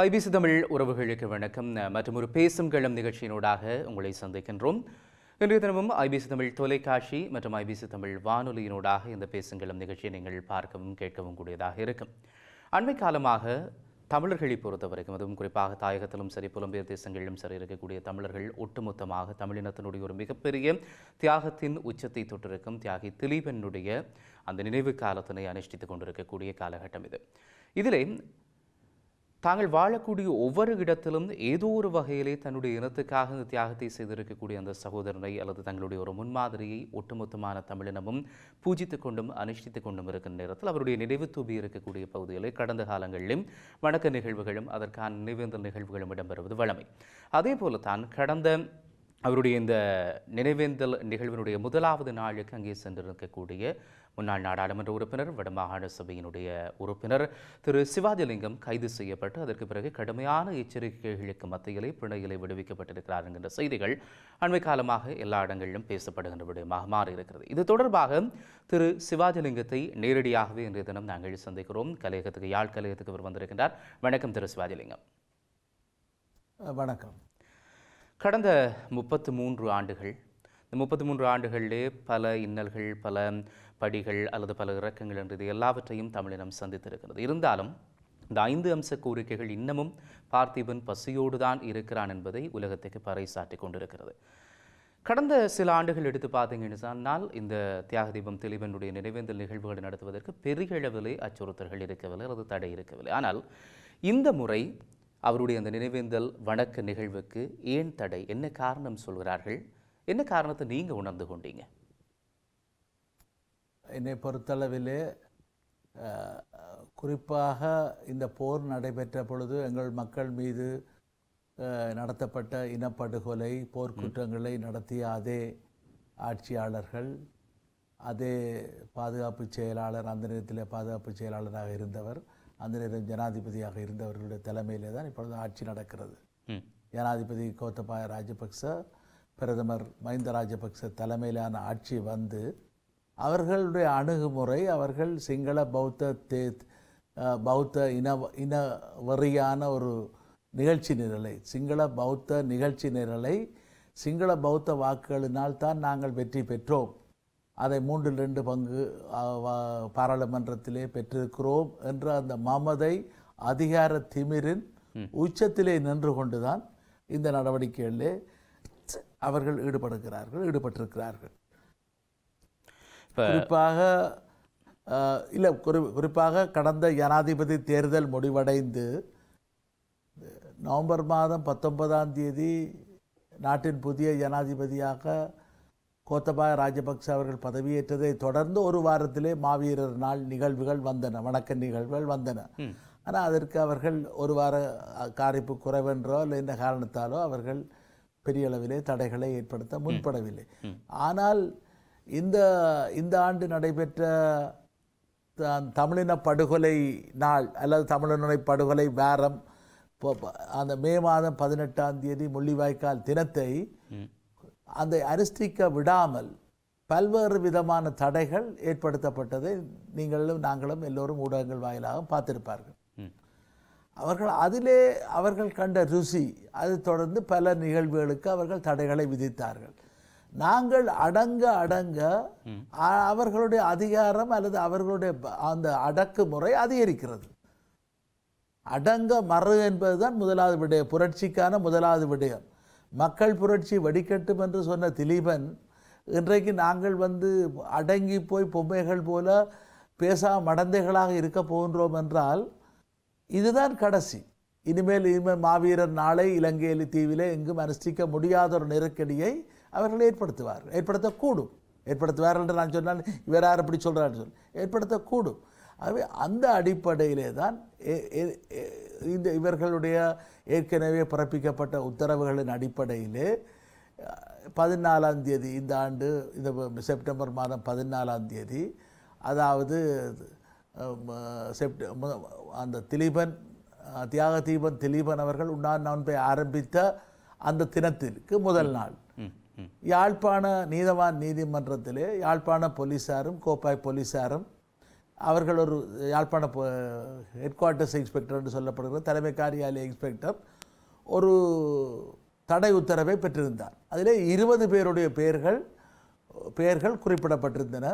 IBC Tamil உறவுகளுக்கு வணக்கம். மற்றும் ஒரு பேசும் களம் நிகழ்ச்சியினூடாக உங்களை சந்திக்கின்றோம். இன்றைய தினமும் ஐபிசி தமிழ் தொலைக்காட்சி மற்றும் ஐபிசி தமிழ் வானொலியினூடாக இந்த பேசுங்களம் நிகழ்ச்சியை நீங்கள் பார்க்கவும் கேட்கவும் கூடியதாக இருக்கும். அண்மை காலமாக தமிழர்களை பொறுத்த வரைக்கும் அதுவும் குறிப்பாக தாயகத்திலும் சரி புலம்பெயர் தேசங்களிலும் சரி இருக்கக்கூடிய தமிழர்கள் ஒட்டுமொத்தமாக தமிழினத்தினுடைய ஒரு மிகப்பெரிய தியாகத்தின் உச்சத்தை தொட்டிருக்கும் தியாகி திலீபனுடைய அந்த நினைவு காலத்தினை அனுஷ்டித்துக் கொண்டிருக்கக்கூடிய காலகட்டம் இது. இதிலே தாங்கள் வாழக்கூடிய ஒவ்வொரு இடத்திலும் ஏதோ ஒரு வகையிலே தன்னுடைய இனத்துக்காக இந்த தியாகத்தை செய்திருக்கக்கூடிய அந்த சகோதரனை அல்லது தங்களுடைய ஒரு முன்மாதிரியை ஒட்டுமொத்தமான தமிழினமும் பூஜித்து கொண்டும் அனுஷ்டித்துக் கொண்டும் இருக்கிற நேரத்தில் அவருடைய நினைவு தூபி இருக்கக்கூடிய பகுதிகளில் கடந்த காலங்களிலும் வணக்க நிகழ்வுகளும் அதற்கான நினைவேந்தல் நிகழ்வுகளும் இடம்பெறுவது வழமை. அதே போல தான் கடந்த அவருடைய இந்த நினைவேந்தல் நிகழ்வினுடைய முதலாவது நாளுக்கு அங்கே சென்றிருக்கக்கூடிய முன்னாள் நாடாளுமன்ற உறுப்பினர் வடமாகாண சபையினுடைய உறுப்பினர் திரு சிவாஜிலிங்கம் கைது செய்யப்பட்டு அதற்கு பிறகு கடுமையான எச்சரிக்கைகளுக்கு மத்தியிலே பிணையிலே விடுவிக்கப்பட்டிருக்கிறார் என்கின்ற செய்திகள் அண்மை காலமாக எல்லா இடங்களிலும் பேசப்படுகின்ற விடயமாக மாறியிருக்கிறது. இது தொடர்பாக திரு சிவாஜிலிங்கத்தை நேரடியாகவே இன்றைய தினம் நாங்கள் சந்திக்கிறோம். கலையகத்துக்கு யாழ் கலையகத்துக்கு அவர் வந்திருக்கின்றார். வணக்கம் திரு சிவாஜிலிங்கம். வணக்கம். கடந்த முப்பத்து மூன்று ஆண்டுகள் இந்த முப்பத்தி மூன்று ஆண்டுகளிலே பல இன்னல்கள் பல படிகள் அல்லது பல இறக்கங்கள் என்று இது எல்லாவற்றையும் தமிழினம் சந்தித்திருக்கிறது. இருந்தாலும் இந்த ஐந்து அம்ச கோரிக்கைகள் இன்னமும் பார்த்திபன் பசியோடு தான் இருக்கிறான் என்பதை உலகத்துக்கு பறைசாற்றி கொண்டிருக்கிறது. கடந்த சில ஆண்டுகள் எடுத்து பார்த்தீங்கன்னு சொன்னால் இந்த தியாக தீபம் தெளிவனுடைய நினைவேந்தல் நிகழ்வுகளை நடத்துவதற்கு பெரிய அளவிலே அச்சுறுத்தல்கள் இருக்கவில்லை அல்லது தடை இருக்கவில்லை. ஆனால் இந்த முறை அவருடைய அந்த நினைவேந்தல் வணக்க நிகழ்வுக்கு ஏன் தடை? என்ன காரணம் சொல்கிறார்கள்? என்ன காரணத்தை நீங்கள் உணர்ந்து கொண்டீங்க? என்னை பொறுத்தளவிலே குறிப்பாக இந்த போர் நடைபெற்ற பொழுது எங்கள் மக்கள் மீது நடத்தப்பட்ட இனப்படுகொலை போர்க்குற்றங்களை நடத்திய அதே ஆட்சியாளர்கள் அதே பாதுகாப்பு செயலாளர் அந்த நேரத்தில் பாதுகாப்பு செயலாளராக இருந்தவர் அந்த நேரம் ஜனாதிபதியாக இருந்தவர்களுடைய தலைமையிலே தான் இப்பொழுது ஆட்சி நடக்கிறது. ஜனாதிபதி கோத்தபாய ராஜபக்ச பிரதமர் மஹிந்த ராஜபக்ச தலைமையிலான ஆட்சி வந்து அவர்களுடைய அணுகுமுறை அவர்கள் சிங்கள பௌத்த தே பௌத்த இன இன வெறியான ஒரு நிகழ்ச்சி நிரலை சிங்கள பௌத்த நிகழ்ச்சி நிரலை சிங்கள பௌத்த வாக்குகளினால் தான் நாங்கள் வெற்றி பெற்றோம். அதை மூன்றில் ரெண்டு பங்கு பாராளுமன்றத்திலே பெற்றிருக்கிறோம் என்ற அந்த மமதை அதிகார திமிரின் உச்சத்திலே நின்று கொண்டுதான் இந்த நடவடிக்கைகளிலே அவர்கள் ஈடுபடுகிறார்கள் ஈடுபட்டிருக்கிறார்கள். குறிப்பாக இல்லை குறி குறிப்பாக கடந்த ஜனாதிபதி தேர்தல் முடிவடைந்து நவம்பர் மாதம் பத்தொன்பதாம் தேதி நாட்டின் புதிய ஜனாதிபதியாக கோத்தபாய ராஜபக்ச அவர்கள் பதவியேற்றதை தொடர்ந்து ஒரு வாரத்திலே மாவீரர் நாள் நிகழ்வுகள் வந்தன வணக்க நிகழ்வுகள் வந்தன. ஆனால் அதற்கு அவர்கள் ஒரு வார காரிப்பு குறைவென்றோ இல்லை என்ன காரணத்தாலோ அவர்கள் பெரிய அளவிலே தடைகளை ஏற்படுத்த முன்படவில்லை ஆனால் இந்த இந்த ஆண்டு நடைபெற்ற தமிழின படுகொலை நாள் அல்லது தமிழின படுகொலை வாரம் அந்த மே மாதம் பதினெட்டாம் தேதி முள்ளிவாய்க்கால் தினத்தை அந்த அனுஷ்டிக்க விடாமல் பல்வேறு விதமான தடைகள் ஏற்படுத்தப்பட்டதை நீங்களும் நாங்களும் எல்லோரும் ஊடகங்கள் வாயிலாக பார்த்திருப்பார்கள். அவர்கள் அதிலே அவர்கள் கண்ட ருசி அது தொடர்ந்து பல நிகழ்வுகளுக்கு அவர்கள் தடைகளை விதித்தார்கள். நாங்கள் அடங்க அடங்க அவர்களுடைய அதிகாரம் அல்லது அவர்களுடைய அந்த அடக்குமுறை அதிகரிக்கிறது. அடங்க மறு என்பதுதான் முதலாவது விடயம். புரட்சிக்கான முதலாவது விடயம். மக்கள் புரட்சி வெடிக்கட்டும் என்று சொன்ன திலீபன் இன்றைக்கு நாங்கள் வந்து அடங்கி போய் பொம்மைகள் போல பேசா மடந்தைகளாக இருக்க போகின்றோம் என்றால் இதுதான் கடைசி. இனிமேல் இனிமேல் மாவீரர் நாளை இலங்கையில் தீவிலே எங்கும் அனுஷ்டிக்க முடியாத ஒரு நெருக்கடியை அவர்கள் ஏற்படுத்துவார் ஏற்படுத்தக்கூடும். ஏற்படுத்துவார் என்று நான் சொன்னால் இவர் யார் இப்படி சொல்கிறான்னு சொல்லி ஏற்படுத்தக்கூடும். ஆகவே அந்த அடிப்படையிலே தான் இந்த இவர்களுடைய ஏற்கனவே பிறப்பிக்கப்பட்ட உத்தரவுகளின் அடிப்படையிலே பதினாலாம் தேதி இந்த ஆண்டு இந்த செப்டம்பர் மாதம் பதினாலாம் தேதி அதாவது செப்ட அந்த திலீபன் தியாக தீபன் திலீபன் அவர்கள் உண்ணார் நோன்பை ஆரம்பித்த அந்த தினத்திற்கு முதல் நாள். யாழ்ப்பாண நீதவான் நீதிமன்றத்திலே யாழ்ப்பாண போலீசாரும் கோப்பாய் போலீசாரும் அவர்கள் ஒரு யாழ்ப்பாண ஹெட் குவார்ட்டர்ஸ் இன்ஸ்பெக்டர் என்று சொல்லப்படுகிற தலைமை காரியாலய இன்ஸ்பெக்டர் ஒரு தடை உத்தரவை பெற்றிருந்தார். அதிலே இருபது பேருடைய பெயர்கள் பெயர்கள் குறிப்பிடப்பட்டிருந்தன.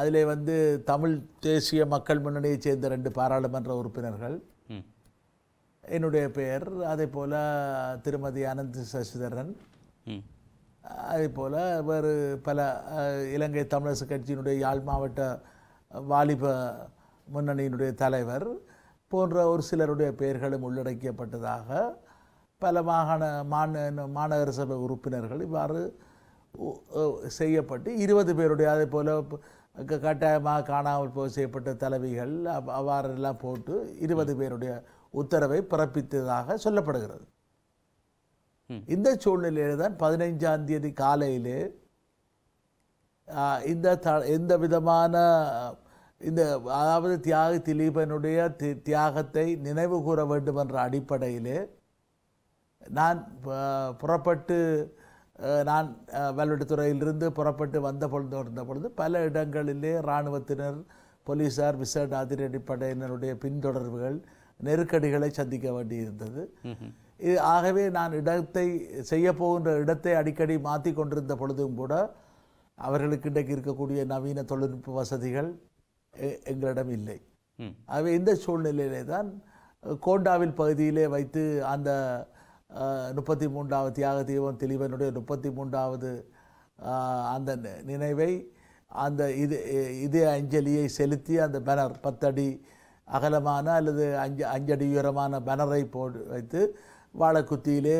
அதிலே வந்து தமிழ் தேசிய மக்கள் முன்னணியைச் சேர்ந்த ரெண்டு பாராளுமன்ற உறுப்பினர்கள். என்னுடைய பெயர் அதே போல் திருமதி அனந்த் சசிதரன். அதே போல் வேறு பல இலங்கை தமிழரசு கட்சியினுடைய யாழ் மாவட்ட வாலிப முன்னணியினுடைய தலைவர் போன்ற ஒரு சிலருடைய பெயர்களும் உள்ளடக்கியப்பட்டதாக பல மாகாண மாந மாநகர சபை உறுப்பினர்கள் இவ்வாறு செய்யப்பட்டு இருபது பேருடைய அதே போல் கட்டாயமாக காணாமல் போய் செய்யப்பட்ட தலைவிகள் அவ்- அவ்வாறெல்லாம் போட்டு இருபது பேருடைய உத்தரவை பிறப்பித்ததாக சொல்லப்படுகிறது. இந்த சூழ்நிலையில தான் பதினைஞ்சாம் தேதி காலையிலே இந்த த எந்த விதமான இந்த அதாவது தியாக திலீபனுடைய தி- தியாகத்தை நினைவு கூற வேண்டும் என்ற அடிப்படையிலே நான் புறப்பட்டு நான் வல்வெட்டித்துறையிலிருந்து புறப்பட்டு வந்த பொழுது இருந்த பொழுது பல இடங்களிலே இராணுவத்தினர் போலீசார் விசேட அதிரடிப்படையினருடைய பின்தொடர்புகள் நெருக்கடிகளை சந்திக்க வேண்டியிருந்தது. இது ஆகவே நான் இடத்தை செய்ய போகின்ற இடத்தை அடிக்கடி மாற்றி கொண்டிருந்த பொழுதும் கூட அவர்களுக்கு இன்றைக்கு இருக்கக்கூடிய நவீன தொழில்நுட்ப வசதிகள் எங்களிடம் இல்லை. ஆகவே இந்த சூழ்நிலையிலே தான் கோண்டாவில் பகுதியிலே வைத்து அந்த முப்பத்தி மூன்றாவது தியாக தீபம் திலீபனுடைய முப்பத்தி மூன்றாவது அந்த நினைவை அந்த இது இதே அஞ்சலியை செலுத்தி அந்த பேனர் பத்தடி அகலமான அல்லது அஞ்சு அஞ்சடி உயரமான பேனரை போட்டு வைத்து வாழைக்குத்தியிலே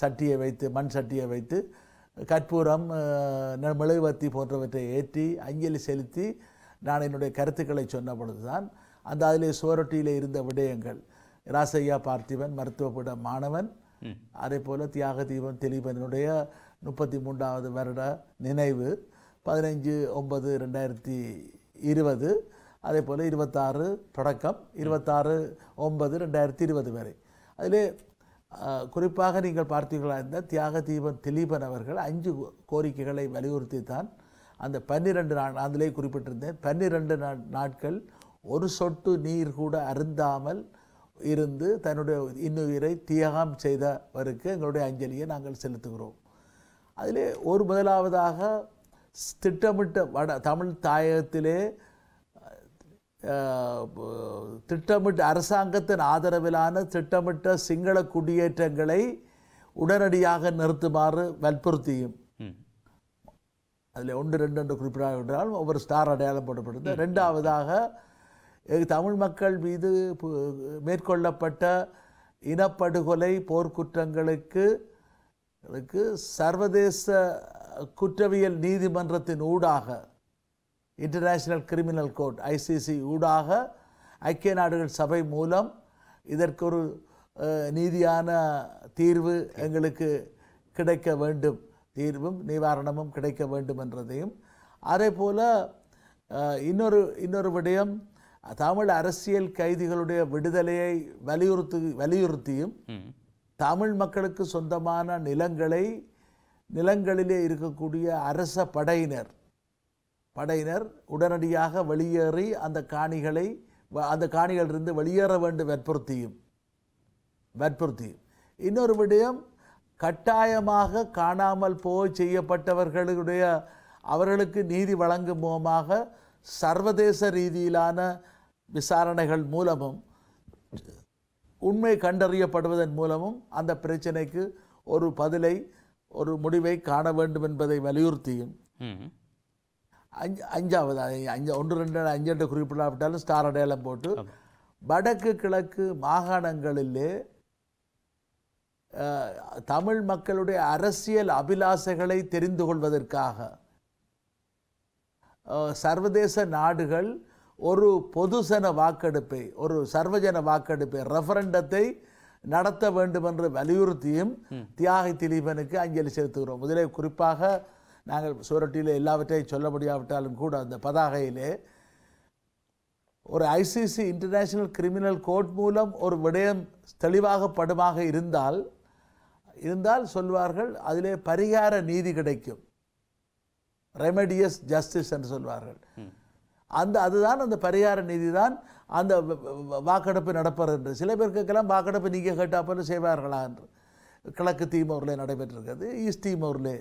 சட்டியை வைத்து மண் சட்டியை வைத்து கற்பூரம் மெழுகுவர்த்தி போன்றவற்றை ஏற்றி அஞ்சலி செலுத்தி நான் என்னுடைய கருத்துக்களை சொன்ன பொழுதுதான் அந்த அதிலே சுவரொட்டியிலே இருந்த விடயங்கள். ராசையா பார்த்திபன் மருத்துவப்பட மாணவன். அதே போல் தியாக தீபம் திலீபனுடைய முப்பத்தி மூன்றாவது வருட நினைவு பதினைஞ்சு ஒன்பது ரெண்டாயிரத்தி இருபது அதே போல் இருபத்தாறு தொடக்கம் இருபத்தாறு ஒன்பது ரெண்டாயிரத்தி இருபது வரை. அதிலே குறிப்பாக நீங்கள் பார்த்தீர்களா இருந்தால் தியாக தீபன் திலீபன் அவர்கள் அஞ்சு கோரிக்கைகளை வலியுறுத்தி தான் அந்த பன்னிரெண்டு நாள் அதிலே குறிப்பிட்டிருந்தேன் பன்னிரெண்டு நா- நாட்கள் ஒரு சொட்டு நீர் கூட அருந்தாமல் இருந்து தன்னுடைய இன்னுயிரை தியாகம் செய்தவருக்கு எங்களுடைய அஞ்சலியை நாங்கள் செலுத்துகிறோம். அதிலே ஒரு முதலாவதாக திட்டமிட்ட வட தமிழ் தாயகத்திலே திட்டமிட்ட அரசாங்கத்தின் ஆதரவிலான திட்டமிட்ட சிங்கள குடியேற்றங்களை உடனடியாக நிறுத்துமாறு வற்புறுத்தியும். அதில் ஒன்று ரெண்டு என்று குறிப்பிடாவிட்டால் ஒவ்வொரு ஸ்டார் அடையாளம் போடப்படுது. ரெண்டாவதாக தமிழ் மக்கள் மீது மேற்கொள்ளப்பட்ட இனப்படுகொலை போர்க்குற்றங்களுக்கு க்கு சர்வதேச குற்றவியல் நீதிமன்றத்தின் ஊடாக இன்டர்நேஷனல் கிரிமினல் கோர்ட் ஐசிசி ஊடாக ஐக்கிய நாடுகள் சபை மூலம் இதற்கு ஒரு நீதியான தீர்வு எங்களுக்கு கிடைக்க வேண்டும். தீர்வும் நிவாரணமும் கிடைக்க வேண்டும் என்றதையும். அதே போல இன்னொரு இன்னொரு விடயம் தமிழ் அரசியல் கைதிகளுடைய விடுதலையை வலியுறுத்து வலியுறுத்தியும் தமிழ் மக்களுக்கு சொந்தமான நிலங்களை நிலங்களிலே இருக்கக்கூடிய அரச படையினர் படையினர் உடனடியாக வெளியேறி அந்த காணிகளை வ- அந்த காணிகளிலிருந்து வெளியேற வேண்டும் வற்புறுத்தியும் வற்புறுத்தியும். இன்னொரு விடயம் கட்டாயமாக காணாமல் போய் செய்யப்பட்டவர்களுடைய அவர்களுக்கு நீதி வழங்கும் மூலமாக சர்வதேச ரீதியிலான விசாரணைகள் மூலமும் உண்மை கண்டறியப்படுவதன் மூலமும் அந்த பிரச்சனைக்கு ஒரு பதிலை ஒரு முடிவை காண வேண்டும் என்பதை வலியுறுத்தியும். அஞ்சு அஞ்சாவது அஞ்சு ஒன்று ரெண்டு அஞ்சு ரெண்டு குறிப்பிடாவிட்டாலும் ஸ்டார் அடையாளம் போட்டு வடக்கு கிழக்கு மாகாணங்களிலே தமிழ் மக்களுடைய அரசியல் அபிலாசைகளை தெரிந்து கொள்வதற்காக சர்வதேச நாடுகள் ஒரு பொதுசன வாக்கெடுப்பை ஒரு சர்வஜன வாக்கெடுப்பை ரெஃபரண்டத்தை நடத்த வேண்டும் என்று வலியுறுத்தியும் தியாகி திலீபனுக்கு அஞ்சலி செலுத்துகிறோம். முதலே குறிப்பாக நாங்கள் சுவரொட்டியில் எல்லாவற்றையும் சொல்ல முடியாவிட்டாலும் கூட அந்த பதாகையிலே ஒரு ஐசிசி இன்டர்நேஷனல் கிரிமினல் கோர்ட் மூலம் ஒரு விடயம் தெளிவாக படுமாக இருந்தால் இருந்தால் சொல்வார்கள் அதிலே பரிகார நீதி கிடைக்கும். ரெமடியஸ் ஜஸ்டிஸ் என்று சொல்வார்கள். அந்த அதுதான் அந்த பரிகார நிதி தான் அந்த வாக்கெடுப்பு நடப்பது என்று சில பேர் கேட்கலாம் வாக்கெடுப்பு நீங்கள் கேட்டால் போல செய்வார்களா என்று. கிழக்கு தீமோரில் நடைபெற்றிருக்கிறது ஈஸ்ட் தீமோரில்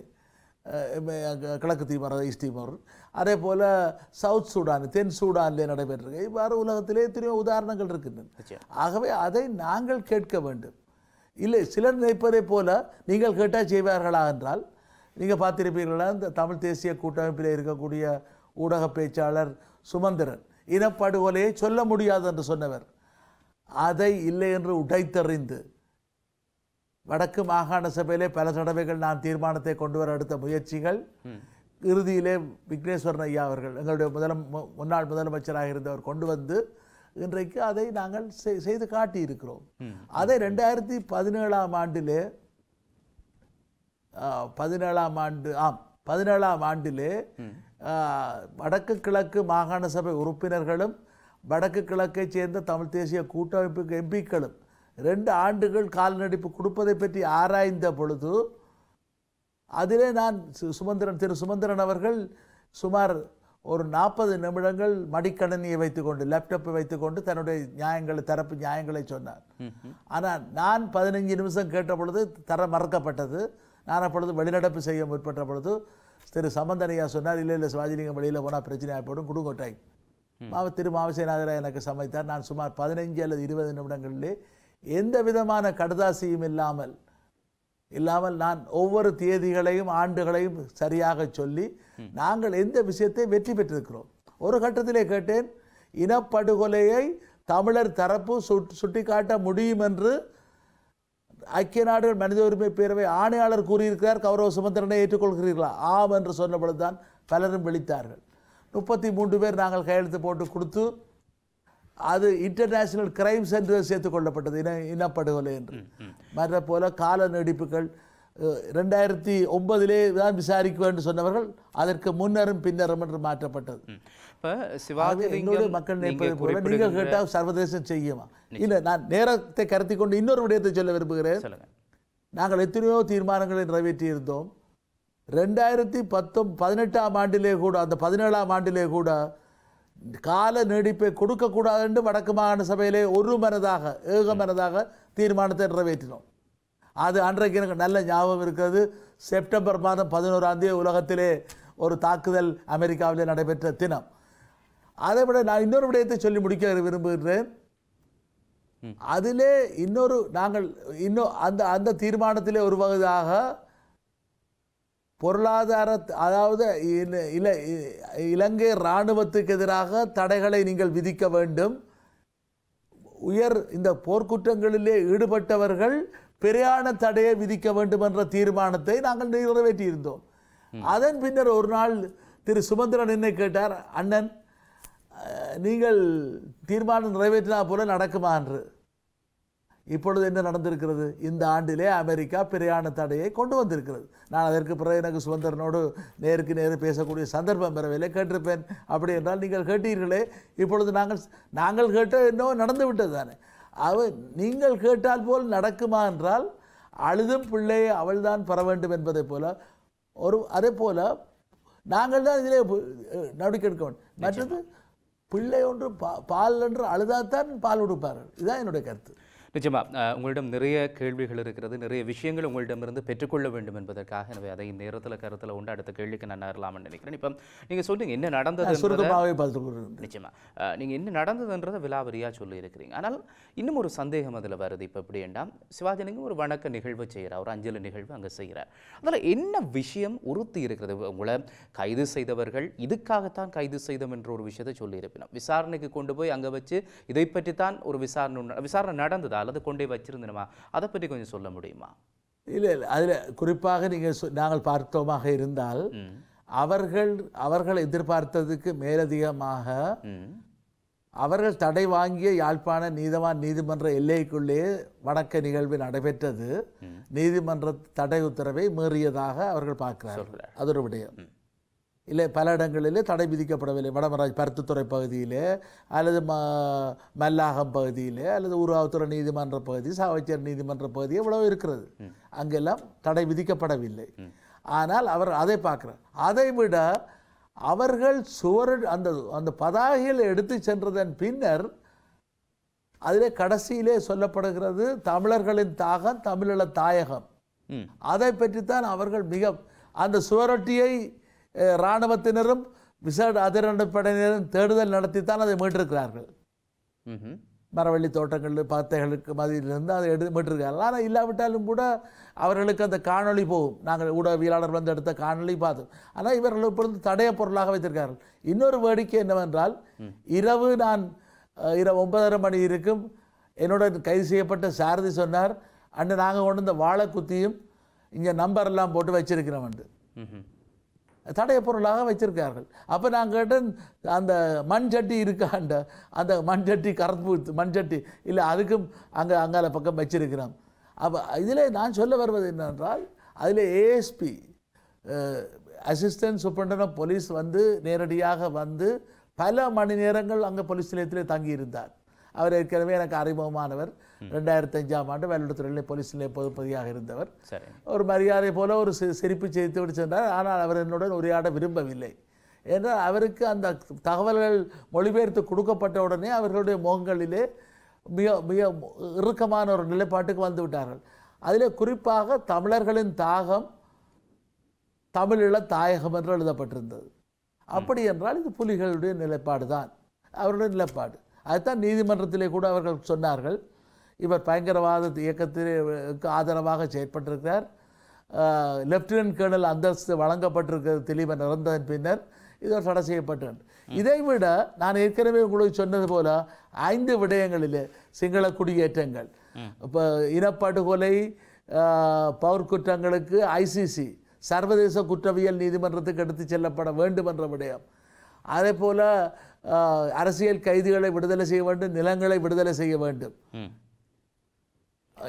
கிழக்கு தீமோர் ஈஸ்ட் தீமோர். அதே போல் சவுத் சூடான் தென் சூடானிலே நடைபெற்றிருக்கு. இவ்வாறு உலகத்திலே எத்தனையோ உதாரணங்கள் இருக்கின்றன. ஆகவே அதை நாங்கள் கேட்க வேண்டும். இல்லை சிலர் நினைப்பதைப் போல நீங்கள் கேட்டால் செய்வார்களா என்றால் நீங்கள் பார்த்திருப்பீர்களா இந்த தமிழ் தேசிய கூட்டமைப்பில் இருக்கக்கூடிய ஊடக பேச்சாளர் சுமந்திரன் இனப்படுகொலையை சொல்ல முடியாது என்று சொன்னவர். அதை இல்லை என்று உடைத்தறிந்து வடக்கு மாகாண சபையிலே பல தடவைகள் நான் தீர்மானத்தை கொண்டு வர எடுத்த முயற்சிகள். இறுதியிலே விக்னேஸ்வரன் ஐயா அவர்கள் எங்களுடைய முதலம் மு- முன்னாள் முதலமைச்சராக இருந்தவர் கொண்டு வந்து இன்றைக்கு அதை நாங்கள் செய்- செய்து காட்டியிருக்கிறோம். அதை ரெண்டாயிரத்தி பதினேழாம் ஆண்டிலே பதினேழாம் ஆண்டு ஆம் பதினேழாம் ஆண்டிலே வடக்கு கிழக்கு மாகாண சபை உறுப்பினர்களும் வடக்கு கிழக்கைச் சேர்ந்த தமிழ் தேசிய கூட்டமைப்புக்கு எம்பிக்களும் ரெண்டு ஆண்டுகள் கால்நடிப்பு கொடுப்பதை பற்றி ஆராய்ந்த பொழுது அதிலே நான் சுமந்திரன் திரு சுமந்திரன் அவர்கள் சுமார் ஒரு நாற்பது நிமிடங்கள் மடிக்கணினியை வைத்துக்கொண்டு லேப்டாப்பை வைத்துக்கொண்டு தன்னுடைய நியாயங்களை தரப்பு நியாயங்களை சொன்னார். ஆனால் நான் பதினஞ்சு நிமிஷம் கேட்ட பொழுது தர மறக்கப்பட்டது. நான் அப்பொழுது வெளிநடப்பு செய்ய முற்பட்ட பொழுது திரு சம்பந்தனையா சொன்னார் இல்லை இல்லை சிவாஜிலிங்கம் வெளியில் போனால் பிரச்சனை ஆகிப்படும் குடுங்கோட்டாய் மாவ திரு மாவசேனாதரா எனக்கு சமைத்தார். நான் சுமார் பதினைஞ்சு அல்லது இருபது நிமிடங்களிலே எந்த விதமான கடுதாசியும் இல்லாமல் இல்லாமல் நான் ஒவ்வொரு தேதிகளையும் ஆண்டுகளையும் சரியாக சொல்லி நாங்கள் எந்த விஷயத்தை வெற்றி பெற்றிருக்கிறோம்? ஒரு கட்டத்திலே கேட்டேன் இனப்படுகொலையை தமிழர் தரப்பு சுட் சுட்டிக்காட்ட முடியும் என்று ஐக்கிய நாடுகள் மனித உரிமை பேரவை ஆணையாளர் கூறியிருக்கிறார் கௌரவ சுமந்திரனை ஏற்றுக்கொள்கிறீர்களா? ஆம் என்று சொன்னபொழுதுதான் பலரும் விழித்தார்கள். முப்பத்தி மூன்று பேர் நாங்கள் கையெழுத்து போட்டு கொடுத்து அது இன்டர்நேஷனல் கிரைம் சென்டர் சேர்த்துக் கொள்ளப்பட்டது. இன இனப்படுகொலை என்று. மற்ற போல கால நீடிப்புகள் ரெண்டாயிரத்தி ஒன்பதிலே தான் விசாரிக்க வேண்டும் சொன்னவர்கள் அதற்கு முன்னரும் பின்னரும் என்று மாற்றப்பட்டது. இப்ப மக்கள் நீங்க நினைப்பது போல நீங்கள் குறிப்பிடுகின்ற- கேட்டால் சர்வதேசம் செய்யுமா? இல்லை நான் நேரத்தை கருத்தி கொண்டு இன்னொரு விடயத்தை சொல்ல விரும்புகிறேன். நாங்கள் எத்தனையோ தீர்மானங்களை நிறைவேற்றி இருந்தோம். ரெண்டாயிரத்தி பத்தொம் பதினெட்டாம் ஆண்டிலே கூட அந்த பதினேழாம் ஆண்டிலே கூட கால நீடிப்பை கொடுக்கக்கூடாது என்று வடக்கு மாகாண சபையிலே ஒரு மனதாக ஏக மனதாக தீர்மானத்தை நிறைவேற்றினோம். அது அன்றைக்கு எனக்கு நல்ல ஞாபகம் இருக்கிறது செப்டம்பர் மாதம் பதினோராம் தேதி உலகத்திலே ஒரு தாக்குதல் அமெரிக்காவிலே நடைபெற்ற தினம். அதை விட நான் இன்னொரு விடயத்தை சொல்லி முடிக்க விரும்புகிறேன் அதிலே இன்னொரு நாங்கள் இன்னும் அந்த அந்த தீர்மானத்திலே ஒரு வகையாக பொருளாதார அதாவது இல- இல- இலங்கை இராணுவத்துக்கு எதிராக தடைகளை நீங்கள் விதிக்க வேண்டும். உயர் இந்த போர்க்குற்றங்களிலே ஈடுபட்டவர்கள் பிரயாண தடையை விதிக்க வேண்டும் என்ற தீர்மானத்தை நாங்கள் நிறைவேற்றியிருந்தோம். அதன் பின்னர் ஒரு நாள் திரு சுமந்திரன் என்னை கேட்டார் அண்ணன் நீங்கள் தீர்மானம் நிறைவேற்றினா போல நடக்குமா? என்று. இப்பொழுது என்ன நடந்திருக்கிறது? இந்த ஆண்டிலே அமெரிக்கா பிரயாண தடையை கொண்டு வந்திருக்கிறது. நான் அதற்கு பிறகு எனக்கு சுதந்திரனோடு நேருக்கு நேரு பேசக்கூடிய சந்தர்ப்பம் பெறவில்லை கேட்டிருப்பேன். அப்படி என்றால் நீங்கள் கேட்டீர்களே. இப்பொழுது நாங்கள் நாங்கள் கேட்ட இன்னும் நடந்து விட்டது தானே. அவ நீங்கள் கேட்டால் போல் நடக்குமா என்றால் அழுதும் பிள்ளையை அவள்தான் பெற வேண்டும் என்பதைப் போல ஒரு அதே போல நாங்கள் தான் இதிலே நடவடிக்கை எடுக்க வேண்டும். மற்றது பிள்ளை ஒன்று பா பால் என்று அழுதாத்தான் பால் கொடுப்பார்கள் இதுதான் என்னுடைய கருத்து. நிச்சயமா அஹ், உங்களிடம் நிறைய கேள்விகள் இருக்கிறது நிறைய விஷயங்கள் உங்களிடமிருந்து பெற்றுக்கொள்ள வேண்டும் என்பதற்காக. எனவே அதை நேரத்தில் கருத்தில் உண்டு. அடுத்த கேள்விக்கு நான் நேரலாம்னு நினைக்கிறேன். இப்போ நீங்கள் சொல்றீங்க என்ன நடந்தது சுருக்கமாகவே பார்த்து கொள்கிறேன் நிச்சயமா அஹ், நீங்க என்ன நடந்ததுன்றதை விலாவரியா சொல்லி இருக்கிறீங்க ஆனால் இன்னும் ஒரு சந்தேகம் அதுல வருது. இப்போ எப்படி என்றால் சிவாஜிலிங்கம் ஒரு வணக்க நிகழ்வு செய்கிறார் ஒரு அஞ்சலி நிகழ்வு அங்க செய்கிறார் அதுல என்ன விஷயம் உறுத்தி இருக்கிறது? உங்களை கைது செய்தவர்கள் இதுக்காகத்தான் கைது செய்தோம் என்ற ஒரு விஷயத்தை சொல்லி இருப்பினோம் விசாரணைக்கு கொண்டு போய் அங்க வச்சு இதை பற்றி தான் ஒரு விசாரணை விசாரணை நடந்ததா? அல்லது கொண்டே வச்சிருந்தனமா அதை பற்றி கொஞ்சம் சொல்ல முடியுமா? இல்லை இல்லை. அதில் குறிப்பாக நீங்கள் நாங்கள் பார்த்தோமாக இருந்தால் அவர்கள் அவர்கள் எதிர்பார்த்ததுக்கு மேலதிகமாக அவர்கள் தடை வாங்கிய யாழ்ப்பாண நீதவான் நீதிமன்ற எல்லைக்குள்ளே வணக்க நிகழ்வு நடைபெற்றது. நீதிமன்ற தடை உத்தரவை மீறியதாக அவர்கள் பார்க்கிறார்கள். சொல்கிறார். அது ஒரு விடயம். இல்லை பல இடங்களிலே தடை விதிக்கப்படவில்லை. வடமராஜ் பருத்தித்துறை பகுதியிலே அல்லது ம மல்லாகம் பகுதியிலே அல்லது உருவாத்துறை நீதிமன்ற பகுதி சாவச்சேரி நீதிமன்ற பகுதி எவ்வளவு இருக்கிறது. அங்கெல்லாம் தடை விதிக்கப்படவில்லை. ஆனால் அவர் அதை பார்க்கிறார். அதை விட அவர்கள் சுவர் அந்த அந்த பதாகைகளை எடுத்து சென்றதன் பின்னர் அதிலே கடைசியிலே சொல்லப்படுகிறது தமிழர்களின் தாகம் தமிழீழ தாயகம். அதை பற்றித்தான் அவர்கள் மிக அந்த சுவரொட்டியை இராணுவத்தினரும் விசேட அதிரடிப்படையினரும் தேடுதல் நடத்தித்தான் அதை மீட்டிருக்கிறார்கள். மரவள்ளி தோட்டங்கள் பத்தைகளுக்கு மதியிலிருந்து அதை எடுத்து மீட்டிருக்கார்கள் ஆனால் இல்லாவிட்டாலும் கூட அவர்களுக்கு அந்த காணொளி போகும். நாங்கள் ஊடகவியலாளர் வந்து எடுத்த காணொளி பார்த்தோம் ஆனால் இவர்கள் இப்பொழுது தடய பொருளாக வைத்திருக்கார்கள் இன்னொரு வேடிக்கை என்னவென்றால் இரவு நான் இரவு ஒன்பதரை மணி இருக்கும் என்னோட கைது செய்யப்பட்ட சாரதி சொன்னார் அன்று நாங்கள் கொண்டு இந்த வாழை குத்தியும் இங்கே நம்பர் எல்லாம் போட்டு வச்சிருக்கிறோம் ம்ஹும். தடய பொருளாக வச்சிருக்கார்கள். அப்போ நான் கேட்டேன் அந்த மண் சட்டி இருக்காண்ட அந்த மண் சட்டி கரப்பு மண் சட்டி. இல்லை அதுக்கும் அங்கே அங்கால பக்கம் வச்சிருக்கிறோம் அப்போ இதில் நான் சொல்ல வருவது என்னென்றால் அதில் ஏஎஸ்பி அசிஸ்டன்ட் சூப்பரண்டன போலீஸ் வந்து நேரடியாக வந்து பல மணி நேரங்கள் அங்கே போலீஸ் நிலையத்திலே தங்கியிருந்தார். அவர் ஏற்கனவே எனக்கு அறிமுகமானவர். ரெண்டாயிரத்தி அஞ்சாம் ஆண்டு வேலுடத்துறையிலே போலீஸ் நிலைய பொதுப்பதியாக இருந்தவர். ஒரு மரியாதை போல ஒரு சிரிப்பு செய்து விட்டு சென்றார். ஆனால் அவர் என்னுடன் உரையாட விரும்பவில்லை. என்றால் அவருக்கு அந்த தகவல்கள் மொழிபெயர்த்து கொடுக்கப்பட்ட உடனே அவர்களுடைய முகங்களிலே மிக மிக இறுக்கமான ஒரு நிலைப்பாட்டுக்கு வந்து விட்டார்கள். அதிலே குறிப்பாக தமிழர்களின் தாகம் தமிழீழ தாயகம் என்று எழுதப்பட்டிருந்தது. அப்படி என்றால் இது புலிகளுடைய நிலைப்பாடு தான் அவருடைய நிலைப்பாடு. அதுதான் நீதிமன்றத்திலே கூட அவர்கள் சொன்னார்கள். இவர் பயங்கரவாத இயக்கத்திற்கு ஆதரவாக செயற்பட்டிருக்கிறார். லெப்டினன்ட் கேர்னல் அந்தஸ்து வழங்கப்பட்டிருக்கிறது திலீபன் இறந்ததன் பின்னர் இது ஒரு தடை செய்யப்பட்டது. இதை விட நான் ஏற்கனவே உங்களுக்கு சொன்னது போல ஐந்து விடயங்களிலே சிங்கள குடியேற்றங்கள். இப்போ இனப்படுகொலை ஆஹ், பௌர்க்குற்றங்களுக்கு ஐசிசி சர்வதேச குற்றவியல் நீதிமன்றத்துக்கு எடுத்து செல்லப்பட வேண்டும் என்ற விடயம். அதே போல அரசியல் கைதிகளை விடுதலை செய்ய வேண்டும் நிலங்களை விடுதலை செய்ய வேண்டும்.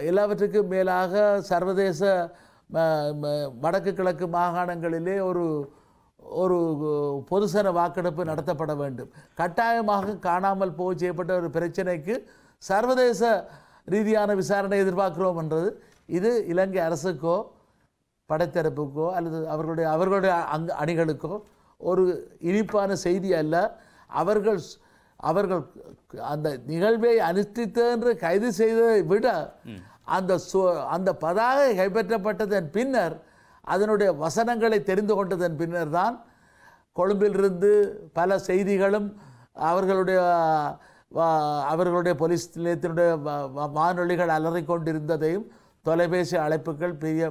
எல்லாவற்றுக்கும் மேலாக சர்வதேச ம- ம- வடக்கு கிழக்கு மாகாணங்களிலே ஒரு ஒரு பொதுசன வாக்கெடுப்பு நடத்தப்பட வேண்டும். கட்டாயமாக காணாமல் போக செய்யப்பட்ட ஒரு பிரச்சனைக்கு சர்வதேச ரீதியான விசாரணை எதிர்பார்க்கிறோம் என்றது. இது இலங்கை அரசுக்கோ படைத்தரப்புக்கோ அல்லது அவர்களுடைய அவர்களுடைய அங்கு அணிகளுக்கோ ஒரு இனிப்பான செய்தி அல்ல. அவர்கள் ஸ்- அவர்கள் அந்த நிகழ்வை அனுஷ்டித்தென்று கைது செய்ததை விட அந்த அந்த பதாகை கைப்பற்றப்பட்டதன் பின்னர் அதனுடைய வசனங்களை தெரிந்து கொண்டதன் பின்னர் தான் கொழும்பிலிருந்து பல செய்திகளும் அவர்களுடைய அவர்களுடைய போலீஸ் நிலையத்தினுடைய வானொலிகள் அலறிக்கொண்டிருந்ததையும் தொலைபேசி அழைப்புகள் பெரிய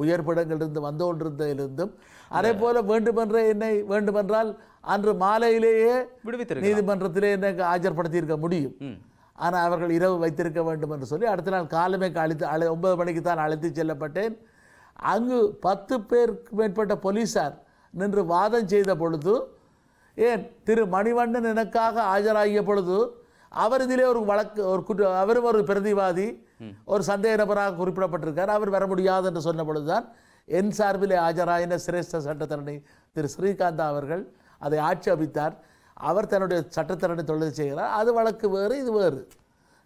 உயர்பிடங்களிலிருந்து வந்து கொண்டிருந்ததிலிருந்தும் அதே போல வேண்டுமென்றே என்னை வேண்டுமென்றால் அன்று மாலையிலேயே விடுவித்திருக்க நீதிமன்றத்திலே என்னை ஆஜர்படுத்தியிருக்க முடியும். ஆனால் அவர்கள் இரவு வைத்திருக்க வேண்டும் என்று சொல்லி அடுத்த நாள் காலமே அழைத்து அழை ஒன்பது மணிக்கு தான் அழைத்து செல்லப்பட்டேன். அங்கு பத்து பேருக்கு மேற்பட்ட போலீசார் நின்று வாதம் செய்த பொழுது ஏன் திரு மணிவண்ணன் எனக்காக ஆஜராகிய பொழுது அவர் இதிலே ஒரு வழக்கு ஒரு குற்ற அவரும் ஒரு பிரதிவாதி ஒரு சந்தேக நபராக குறிப்பிடப்பட்டிருக்கார். அவர் வர முடியாது என்று சொன்ன பொழுதுதான் என் சார்பிலே ஆஜராயின சிரேஷ்ட சட்டத்தரணி திரு ஸ்ரீகாந்தா அவர்கள் அதை ஆட்சேபித்தார். அவர் தன்னுடைய சட்டத்தரணி தொழில் செய்கிறார். அது வழக்கு வேறு இது வேறு.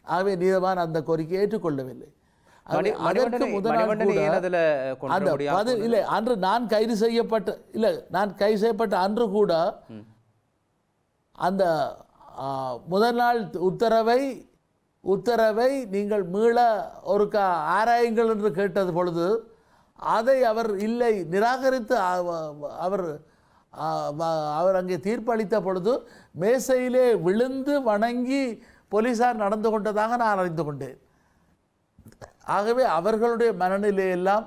ஆகவே நீதவான் அந்த கோரிக்கையை ஏற்றுக்கொள்ளவில்லை. இல்லை அன்று நான் கைது செய்யப்பட்ட இல்லை நான் கைது செய்யப்பட்ட அன்று கூட அந்த முதல் நாள் உத்தரவை உத்தரவை நீங்கள் மீள ஒரு க ஆராயுங்கள் என்று கேட்டது பொழுது அதை அவர் இல்லை நிராகரித்து அவ- அவர் அவர் அங்கே தீர்ப்பளித்த பொழுது மேசையிலே விழுந்து வணங்கி போலீசார் நடந்து கொண்டதாக நான் அறிந்து கொண்டேன். ஆகவே அவர்களுடைய மனநிலையெல்லாம்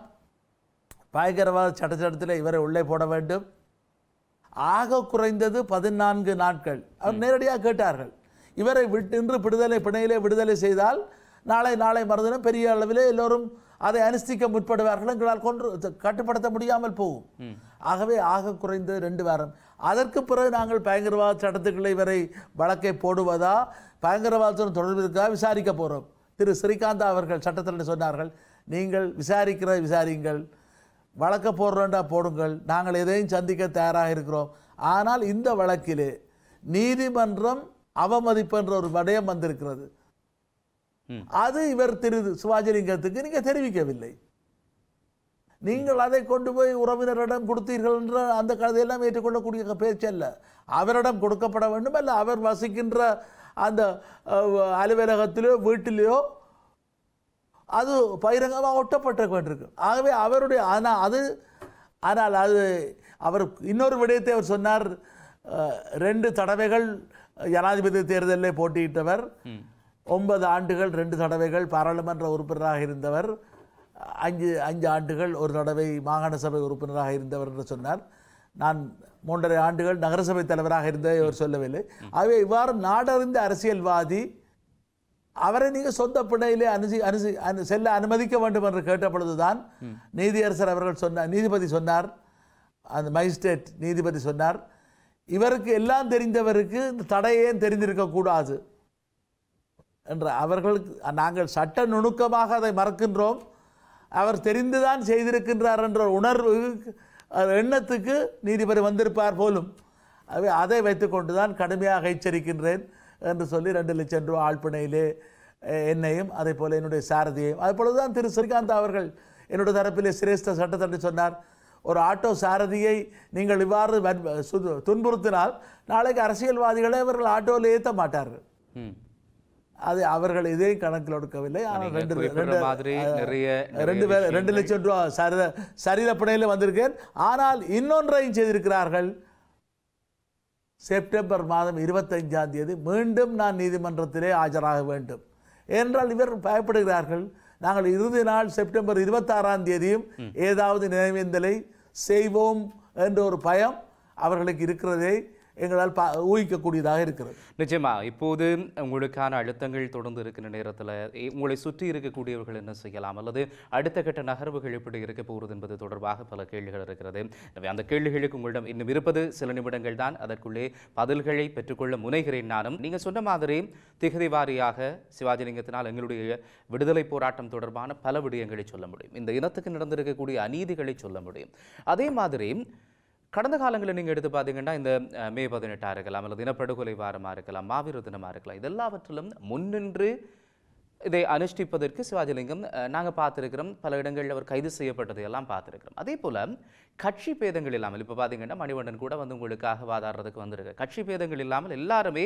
பயங்கரவாத சட்டச்சட்டத்தில் இவரை உள்ளே போட வேண்டும். ஆக குறைந்தது பதினான்கு நாட்கள். அவர் நேரடியாக கேட்டார்கள். இவரை விட்டு இன்று விடுதலை பிணையிலே விடுதலை செய்தால் நாளை நாளை மறுதினம் பெரிய அளவிலே எல்லோரும் அதை அனுஷ்டிக்க முற்படுவார்கள் எங்களால் கொன்று கட்டுப்படுத்த முடியாமல் போகும். ஆகவே ஆக குறைந்தது ரெண்டு வாரம். அதற்கு பிறகு நாங்கள் பயங்கரவாத சட்டத்துக்குள்ளே இவரை வழக்கை போடுவதா? பயங்கரவாதத்துடன் தொடர்பு இருக்கா? விசாரிக்க போகிறோம் திரு. ஸ்ரீகாந்தா அவர்கள் சட்டத்தில் சொன்னார்கள். நீங்கள் விசாரிக்கிற விசாரியுங்கள். வழக்க போடுறோண்டா போடுங்கள். நாங்கள் எதையும் சந்திக்க தயாராக இருக்கிறோம். ஆனால் இந்த வழக்கிலே நீதிமன்றம் அவமதிப்பு என்ற ஒரு விடயம் வந்திருக்கிறது. அது இவர் திரு சிவாஜிலிங்கத்துக்கு நீங்க தெரிவிக்கவில்லை. நீங்கள் அதை கொண்டு போய் உறவினரிடம் கொடுத்தீர்கள் என்ற அந்த கதையெல்லாம் ஏற்றுக்கொள்ளக்கூடிய பேச்சு அல்ல. அவரிடம் கொடுக்கப்பட வேண்டும் அல்ல. அவர் வசிக்கின்ற அந்த அலுவலகத்திலோ வீட்டிலேயோ அது பகிரங்கமாக ஒட்டப்பட்ட வேண்டியிருக்கு ஆகவே அவருடைய ஆனால் அது ஆனால் அது அவர் இன்னொரு விடயத்தை அவர் சொன்னார். ரெண்டு தடவைகள் ஜனாதிபதி தேர்தலில் போட்டியிட்டவர். ஒன்பது ஆண்டுகள் ரெண்டு தடவைகள் பாராளுமன்ற உறுப்பினராக இருந்தவர். அஞ்சு அஞ்சு ஆண்டுகள் ஒரு தடவை மாகாண சபை உறுப்பினராக இருந்தவர் என்று சொன்னார். நான் மூன்றரை ஆண்டுகள் நகரசபை தலைவராக இருந்ததை அவர் சொல்லவில்லை. ஆகவே இவ்வாறு நாடறிந்த அரசியல்வாதி அவரை நீங்கள் சொந்த பிணையிலே அனுசி அனுசி அனு செல்ல அனுமதிக்க வேண்டும் என்று கேட்ட பொழுதுதான் நீதியரசர் அவர்கள் சொன்னார் நீதிபதி சொன்னார். அந்த மஜிஸ்ட்ரேட் நீதிபதி சொன்னார். இவருக்கு எல்லாம் தெரிந்தவருக்கு இந்த தடையே தெரிந்திருக்கக்கூடாது. என்ற அவர்களுக்கு நாங்கள் சட்ட நுணுக்கமாக அதை மறக்கின்றோம். அவர் தெரிந்துதான் செய்திருக்கின்றார் என்ற உணர்வு எண்ணத்துக்கு நீதிபதி வந்திருப்பார் போலும். அதை வைத்துக்கொண்டு தான் கடுமையாக எச்சரிக்கின்றேன் என்று சொல்லி ரெண்டு லட்சம் ரூபா ஆழ்பிணையிலே என்னையும் அதே போல் என்னுடைய சாரதியையும் அதுபோல தான் திரு ஸ்ரீகாந்த் அவர்கள் என்னுடைய தரப்பிலே சிரேஷ்ட சட்டத்தட்டை சொன்னார். ஒரு ஆட்டோ சாரதியை நீங்கள் இவ்வாறு வன்- துன்புறுத்தினால் நாளைக்கு அரசியல்வாதிகளை அவர்கள் ஆட்டோவில் ஏற்ற மாட்டார்கள். ம். அது அவர்கள் இதையும் கணக்கில் எடுக்கவில்லை. ஆனால் ரெண்டு ரெண்டு மாதிரி நிறைய ரெண்டு பேர் ரெண்டு லட்சம் ரூபா சரி சரீரப்படையில் வந்திருக்கேன். ஆனால் இன்னொன்றையும் செய்திருக்கிறார்கள். செப்டம்பர் மாதம் இருபத்தைஞ்சாம் தேதி மீண்டும் நான் நீதிமன்றத்திலே ஆஜராக வேண்டும். ஏனென்றால் இவர் பயப்படுகிறார்கள். நாங்கள் இறுதி நாள் செப்டம்பர் இருபத்தாறாம் தேதியும் ஏதாவது நினைவேந்தலை செய்வோம் என்ற ஒரு பயம் அவர்களுக்கு இருக்கிறதை. எங்களால் பா ஊகிக்கக்கூடியதாக இருக்கிறது. நிச்சயமா. இப்போது உங்களுக்கான அழுத்தங்கள் தொடர்ந்து இருக்கின்ற நேரத்தில் உங்களை சுற்றி இருக்கக்கூடியவர்கள் என்ன செய்யலாம்? அல்லது அடுத்த கட்ட நகர்வுகள் எப்படி இருக்க போகிறது என்பது தொடர்பாக பல கேள்விகள் இருக்கிறது. எனவே அந்த கேள்விகளுக்கு உங்களிடம் இன்னும் இருப்பது சில நிமிடங்கள் தான். அதற்குள்ளே பதில்களை பெற்றுக்கொள்ள முனைகிறேன் நானும். நீங்கள் சொன்ன மாதிரி திகதி வாரியாக சிவாஜிலிங்கத்தினால் எங்களுடைய விடுதலை போராட்டம் தொடர்பான பல விடயங்களை சொல்ல முடியும். இந்த இனத்துக்கு நடந்திருக்கக்கூடிய அநீதிகளை சொல்ல முடியும். அதே மாதிரி கடந்த காலங்களில் நீங்கள் எடுத்து பார்த்தீங்கன்னா இந்த மே பதினெட்டாக இருக்கலாம் அல்லது இனப்படுகொலை வாரமாக இருக்கலாம் மாவீர தினமாக இருக்கலாம் இதெல்லாவற்றிலும் முன்னின்று இதை அனுஷ்டிப்பதற்கு சிவாஜிலிங்கம் நாங்கள் பார்த்துருக்கிறோம் பல இடங்களில் அவர் கைது செய்யப்பட்டதை எல்லாம் பார்த்துருக்கிறோம். அதே போல் கட்சி பேதங்கள் இல்லாமல் இப்போ பார்த்தீங்கன்னா மணிவண்ணன் கூட வந்து உங்களுக்காக வாதாடுறதுக்கு வந்திருக்கு கட்சி பேதங்கள் இல்லாமல் எல்லாருமே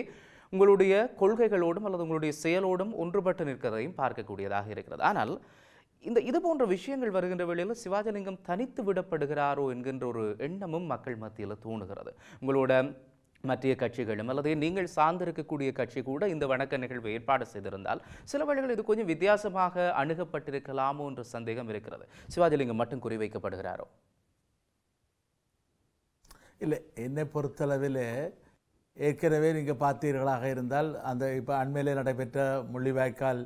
உங்களுடைய கொள்கைகளோடும் அல்லது உங்களுடைய செயலோடும் ஒன்றுபட்டு நிற்கிறதையும் பார்க்கக்கூடியதாக இருக்கிறது. ஆனால் இந்த இது போன்ற விஷயங்கள் வருகின்ற வேளையில் சிவாஜிலிங்கம் தனித்து விடப்படுகிறாரோ என்கின்ற ஒரு எண்ணமும் மக்கள் மத்தியில் தோணுகிறது. உங்களோட மற்ற கட்சிகளும் அல்லது நீங்கள் சார்ந்திருக்கக்கூடிய கட்சி கூட இந்த வணக்க நிகழ்வு ஏற்பாடு செய்திருந்தால் சில வேளைகள் இது கொஞ்சம் வித்தியாசமாக அணுகப்பட்டிருக்கலாமோ என்ற சந்தேகம் இருக்கிறது. சிவாஜிலிங்கம் மட்டும் குறிவைக்கப்படுகிறாரோ? இல்லை என்னை பொறுத்தளவில் ஏற்கனவே நீங்கள் பார்த்தீர்களாக இருந்தால் அந்த இப்போ அண்மையிலே நடைபெற்ற முள்ளிவாய்க்கால்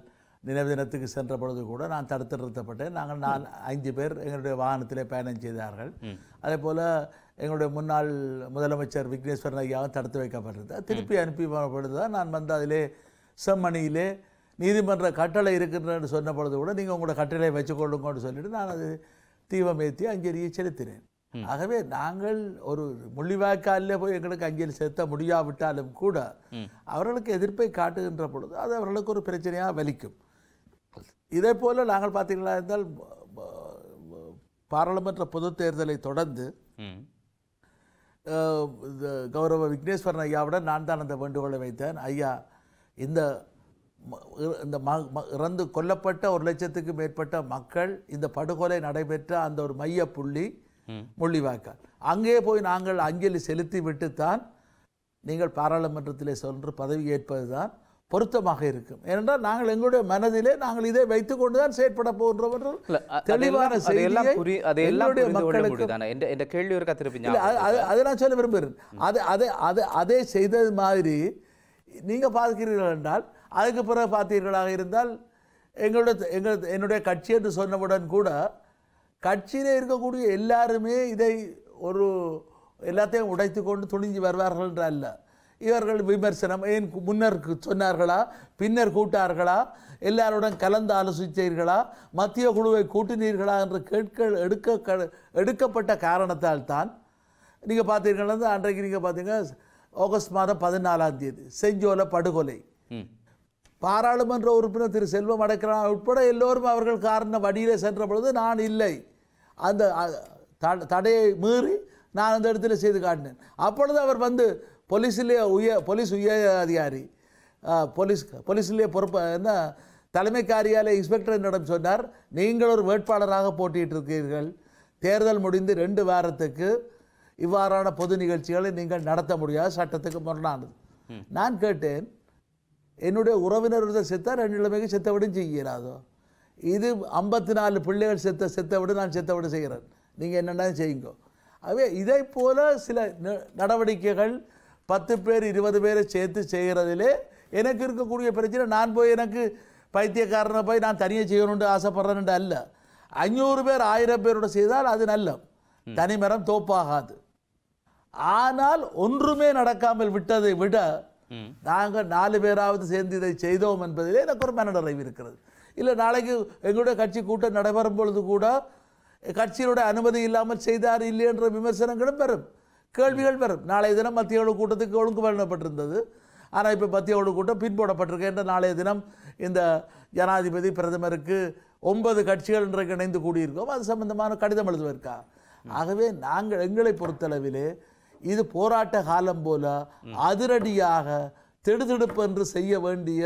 நினைவு தினத்துக்கு சென்ற பொழுது கூட நான் தடுத்து நிறுத்தப்பட்டேன் நாங்கள் நான் ஐந்து பேர் எங்களுடைய வாகனத்திலே பயணம் செய்தார்கள். அதே போல் எங்களுடைய முன்னாள் முதலமைச்சர் விக்னேஸ்வரன் ஐயாவும் தடுத்து வைக்கப்பட்டிருந்தார் திருப்பி அனுப்பி பொழுது தான் நான் வந்து அதிலே செம்மணியிலே நீதிமன்ற கட்டளை இருக்கின்றன்னு சொன்ன பொழுது கூட நீங்கள் உங்களோட கட்டளை வச்சுக்கொள்ளுங்கன்னு சொல்லிட்டு நான் அது தீபம் ஏற்றி அஞ்சலியை செலுத்தினேன். ஆகவே நாங்கள் ஒரு முள்ளிவாய்க்காலில் போய் எங்களுக்கு அஞ்சலி செலுத்த முடியாவிட்டாலும் கூட அவர்களுக்கு எதிர்ப்பை காட்டுகின்ற பொழுது அது அவர்களுக்கு ஒரு பிரச்சனையாக வலிக்கும். இதே போல நாங்கள் பார்த்தீங்களா இருந்தால் பாராளுமன்ற பொதுத் தேர்தலை தொடர்ந்து கௌரவ விக்னேஸ்வரன் ஐயாவுடன் நான் தான் அந்த வேண்டுகோளை வைத்தேன். ஐயா இந்த இந்த இறந்து கொல்லப்பட்ட ஒரு லட்சத்துக்கு மேற்பட்ட மக்கள் இந்த படுகொலை நடைபெற்ற அந்த ஒரு மைய புள்ளி. முள்ளிவாய்க்கால். அங்கே போய் நாங்கள் அஞ்சலி செலுத்தி விட்டுத்தான் நீங்கள் பாராளுமன்றத்திலே சென்று பதவி ஏற்பதுதான். பொருத்தமாக இருக்கும். ஏனென்றால் நாங்கள் எங்களுடைய மனதிலே நாங்கள் இதை வைத்துக்கொண்டு தான் செயற்பட அ- தெளிவான மக்களுக்கு அது- நான் சொல்ல விரும்புகிறேன். அது அதை அதை அதே செய்தது மாதிரி நீங்கள் பார்க்கிறீர்கள் என்றால் அதுக்கு பிறகு பார்த்தீர்களாக இருந்தால் எங்களுடைய எங்கள் என்னுடைய கட்சி என்று சொன்னவுடன் கூட கட்சியில் இருக்கக்கூடிய எல்லாருமே இதை ஒரு எல்லாத்தையும் உடைத்து கொண்டு துணிஞ்சு வருவார்கள் என்று அல்ல இவர்கள் விமர்சனம் ஏன் கு- முன்னர் கு- சொன்னார்களா? பின்னர் கூட்டார்களா? எல்லாருடன் கலந்து ஆலோசித்தீர்களா? மத்திய குழுவை கூட்டினீர்களா என்று கேட்க எடுக்க எடுக்கப்பட்ட காரணத்தால் தான். நீங்கள் பார்த்தீங்கன்னா அன்றைக்கு நீங்கள் பார்த்தீங்க ஆகஸ்ட் மாதம் பதினாலாம் தேதி செஞ்சோல படுகொலை. ம். பாராளுமன்ற உறுப்பினர் திரு செல்வம் அடைக்கிறான் உட்பட எல்லோரும் அவர்கள் காரண வழியிலே சென்ற பொழுது நான் இல்லை. அந்த தடையை மீறி நான் அந்த இடத்துல செய்து காட்டினேன். அப்பொழுது அவர் வந்து போலீஸிலே உய போலீஸ் உயர் அதிகாரி போலீஸ் போலீஸிலே பொறுப்பு என்ன தலைமை காரியாலய இன்ஸ்பெக்டர் என்னிடம் சொன்னார் நீங்கள் ஒரு வேட்பாளராக போட்டியிட்டு இருக்கிறீர்கள் தேர்தல் முடிந்து ரெண்டு வாரத்துக்கு இவ்வாறான பொது நிகழ்ச்சிகளை நீங்கள் நடத்த முடியாது சட்டத்துக்கு முரணானது. நான் கேட்டேன் என்னுடைய உறவினர் செத்தா ரெண்டு நிலைமைக்கு செத்த விடும் செய்கிறாதோ இது ஐம்பத்தி நாலு பிள்ளைகள் செத்த செத்த விட நான் செத்த விட செய்கிறேன். நீங்கள் என்னென்ன செய்யுங்க. ஆகவே இதை போல சில நடவடிக்கைகள் பத்து பேர் இருபது பேரை சேர்த்து செய்கிறதிலே எனக்கு இருக்கக்கூடிய பிரச்சனை நான் போய் எனக்கு பைத்தியக்காரனை போய் நான் தனியாக செய்யணும்னு ஆசைப்படுறேன்ட்டு அல்ல. ஐநூறு பேர் ஆயிரம் பேரோட செய்தால் அது நல்ல. தனிமரம் தோப்பாகாது. ஆனால் ஒன்றுமே நடக்காமல் விட்டதை விட நாங்கள் நாலு பேராவது சேர்ந்து இதை செய்தோம் என்பதிலே எனக்கு ஒரு மனநிறைவு இருக்கிறது. இல்லை நாளைக்கு எங்களுடைய கட்சி கூட்டம் நடைபெறும் பொழுது கூட கட்சியினுடைய அனுமதி இல்லாமல் செய்தார் இல்லை என்ற விமர்சனங்களும் வரும் கேள்விகள் வரும். நாளைய தினம் மத்திய குழு கூட்டத்துக்கு ஒழுங்கு பண்ணப்பட்டிருந்தது ஆனால் இப்போ மத்திய குழு கூட்டம் பின்போடப்பட்டிருக்கு என்ற நாளைய தினம் இந்த ஜனாதிபதி பிரதமருக்கு ஒன்பது கட்சிகள் இன்றைக்கு இணைந்து கூடியிருக்கோம். அது சம்பந்தமான கடிதம் எழுதுவதற்கா? ஆகவே நாங்கள் எங்களை பொறுத்தளவிலே இது போராட்ட காலம் போல அதிரடியாக திடுதிடுப்பு என்று செய்ய வேண்டிய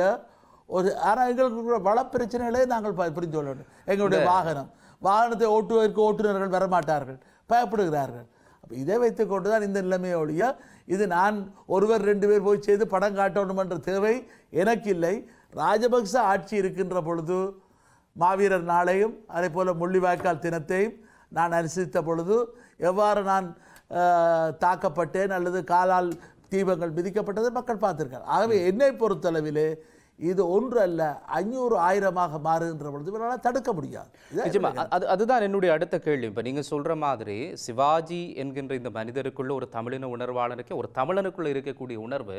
ஒரு ஆனால் எங்களுக்கு வள பிரச்சனைகளை நாங்கள் புரிந்து கொள்ள வேண்டும். எங்களுடைய வாகனம் வாகனத்தை ஓட்டுவதற்கு ஓட்டுநர்கள் வரமாட்டார்கள். பயப்படுகிறார்கள். அப்போ இதை வைத்துக்கொண்டு தான் இந்த நிலைமையோடைய இது நான் ஒருவர் ரெண்டு பேர் போய் செய்து படம் காட்டணும் என்ற தேவை எனக்கு இல்லை. ராஜபக்ச ஆட்சி இருக்கின்ற பொழுது மாவீரர் நாளையும் அதே போல் முள்ளிவாய்க்கால் தினத்தையும் நான் அனுசரித்த பொழுது எவ்வாறு நான் தாக்கப்பட்டேன் அல்லது காலால் தீபங்கள் மிதிக்கப்பட்டதை மக்கள் பார்த்திருக்காங்க ஆகவே என்னை பொறுத்தளவிலே இது ஒன்று அல்ல ஐநூறு ஆயிரமாக மாறுகின்ற பொழுது இவரால் தடுக்க முடியாது. அது அதுதான் என்னுடைய அடுத்த கேள்வி. இப்போ நீங்க சொல்ற மாதிரி சிவாஜி என்கின்ற இந்த மனிதருக்குள்ள ஒரு தமிழின உணர்வாளனுக்கு ஒரு தமிழனுக்குள்ள இருக்கக்கூடிய உணர்வு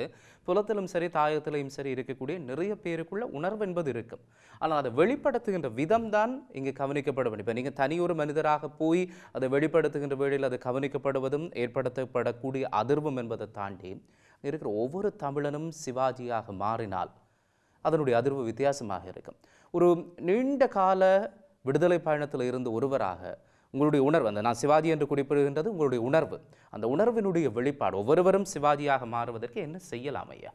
புலத்திலும் சரி தாயத்திலும் சரி இருக்கக்கூடிய நிறைய பேருக்குள்ள உணர்வு என்பது இருக்கும். ஆனால் அதை வெளிப்படுத்துகின்ற விதம் தான் இங்கு கவனிக்கப்பட வேண்டும் இப்போ நீங்க தனி ஒரு மனிதராக போய் அதை வெளிப்படுத்துகின்ற வேளையில் அது கவனிக்கப்படுவதும் ஏற்படுத்தப்படக்கூடிய அதிர்வும் என்பதை தாண்டி இருக்கிற ஒவ்வொரு தமிழனும் சிவாஜியாக மாறினால் அதனுடைய அதிர்வு வித்தியாசமாக இருக்கும். ஒரு நீண்ட கால விடுதலை பயணத்தில் இருந்து ஒருவராக உங்களுடைய உணர்வு அந்த நான் சிவாஜி என்று குறிப்பிடுகின்றது உங்களுடைய உணர்வு அந்த உணர்வினுடைய வெளிப்பாடு ஒவ்வொருவரும் சிவாஜியாக மாறுவதற்கு என்ன செய்யலாம் ஐயா?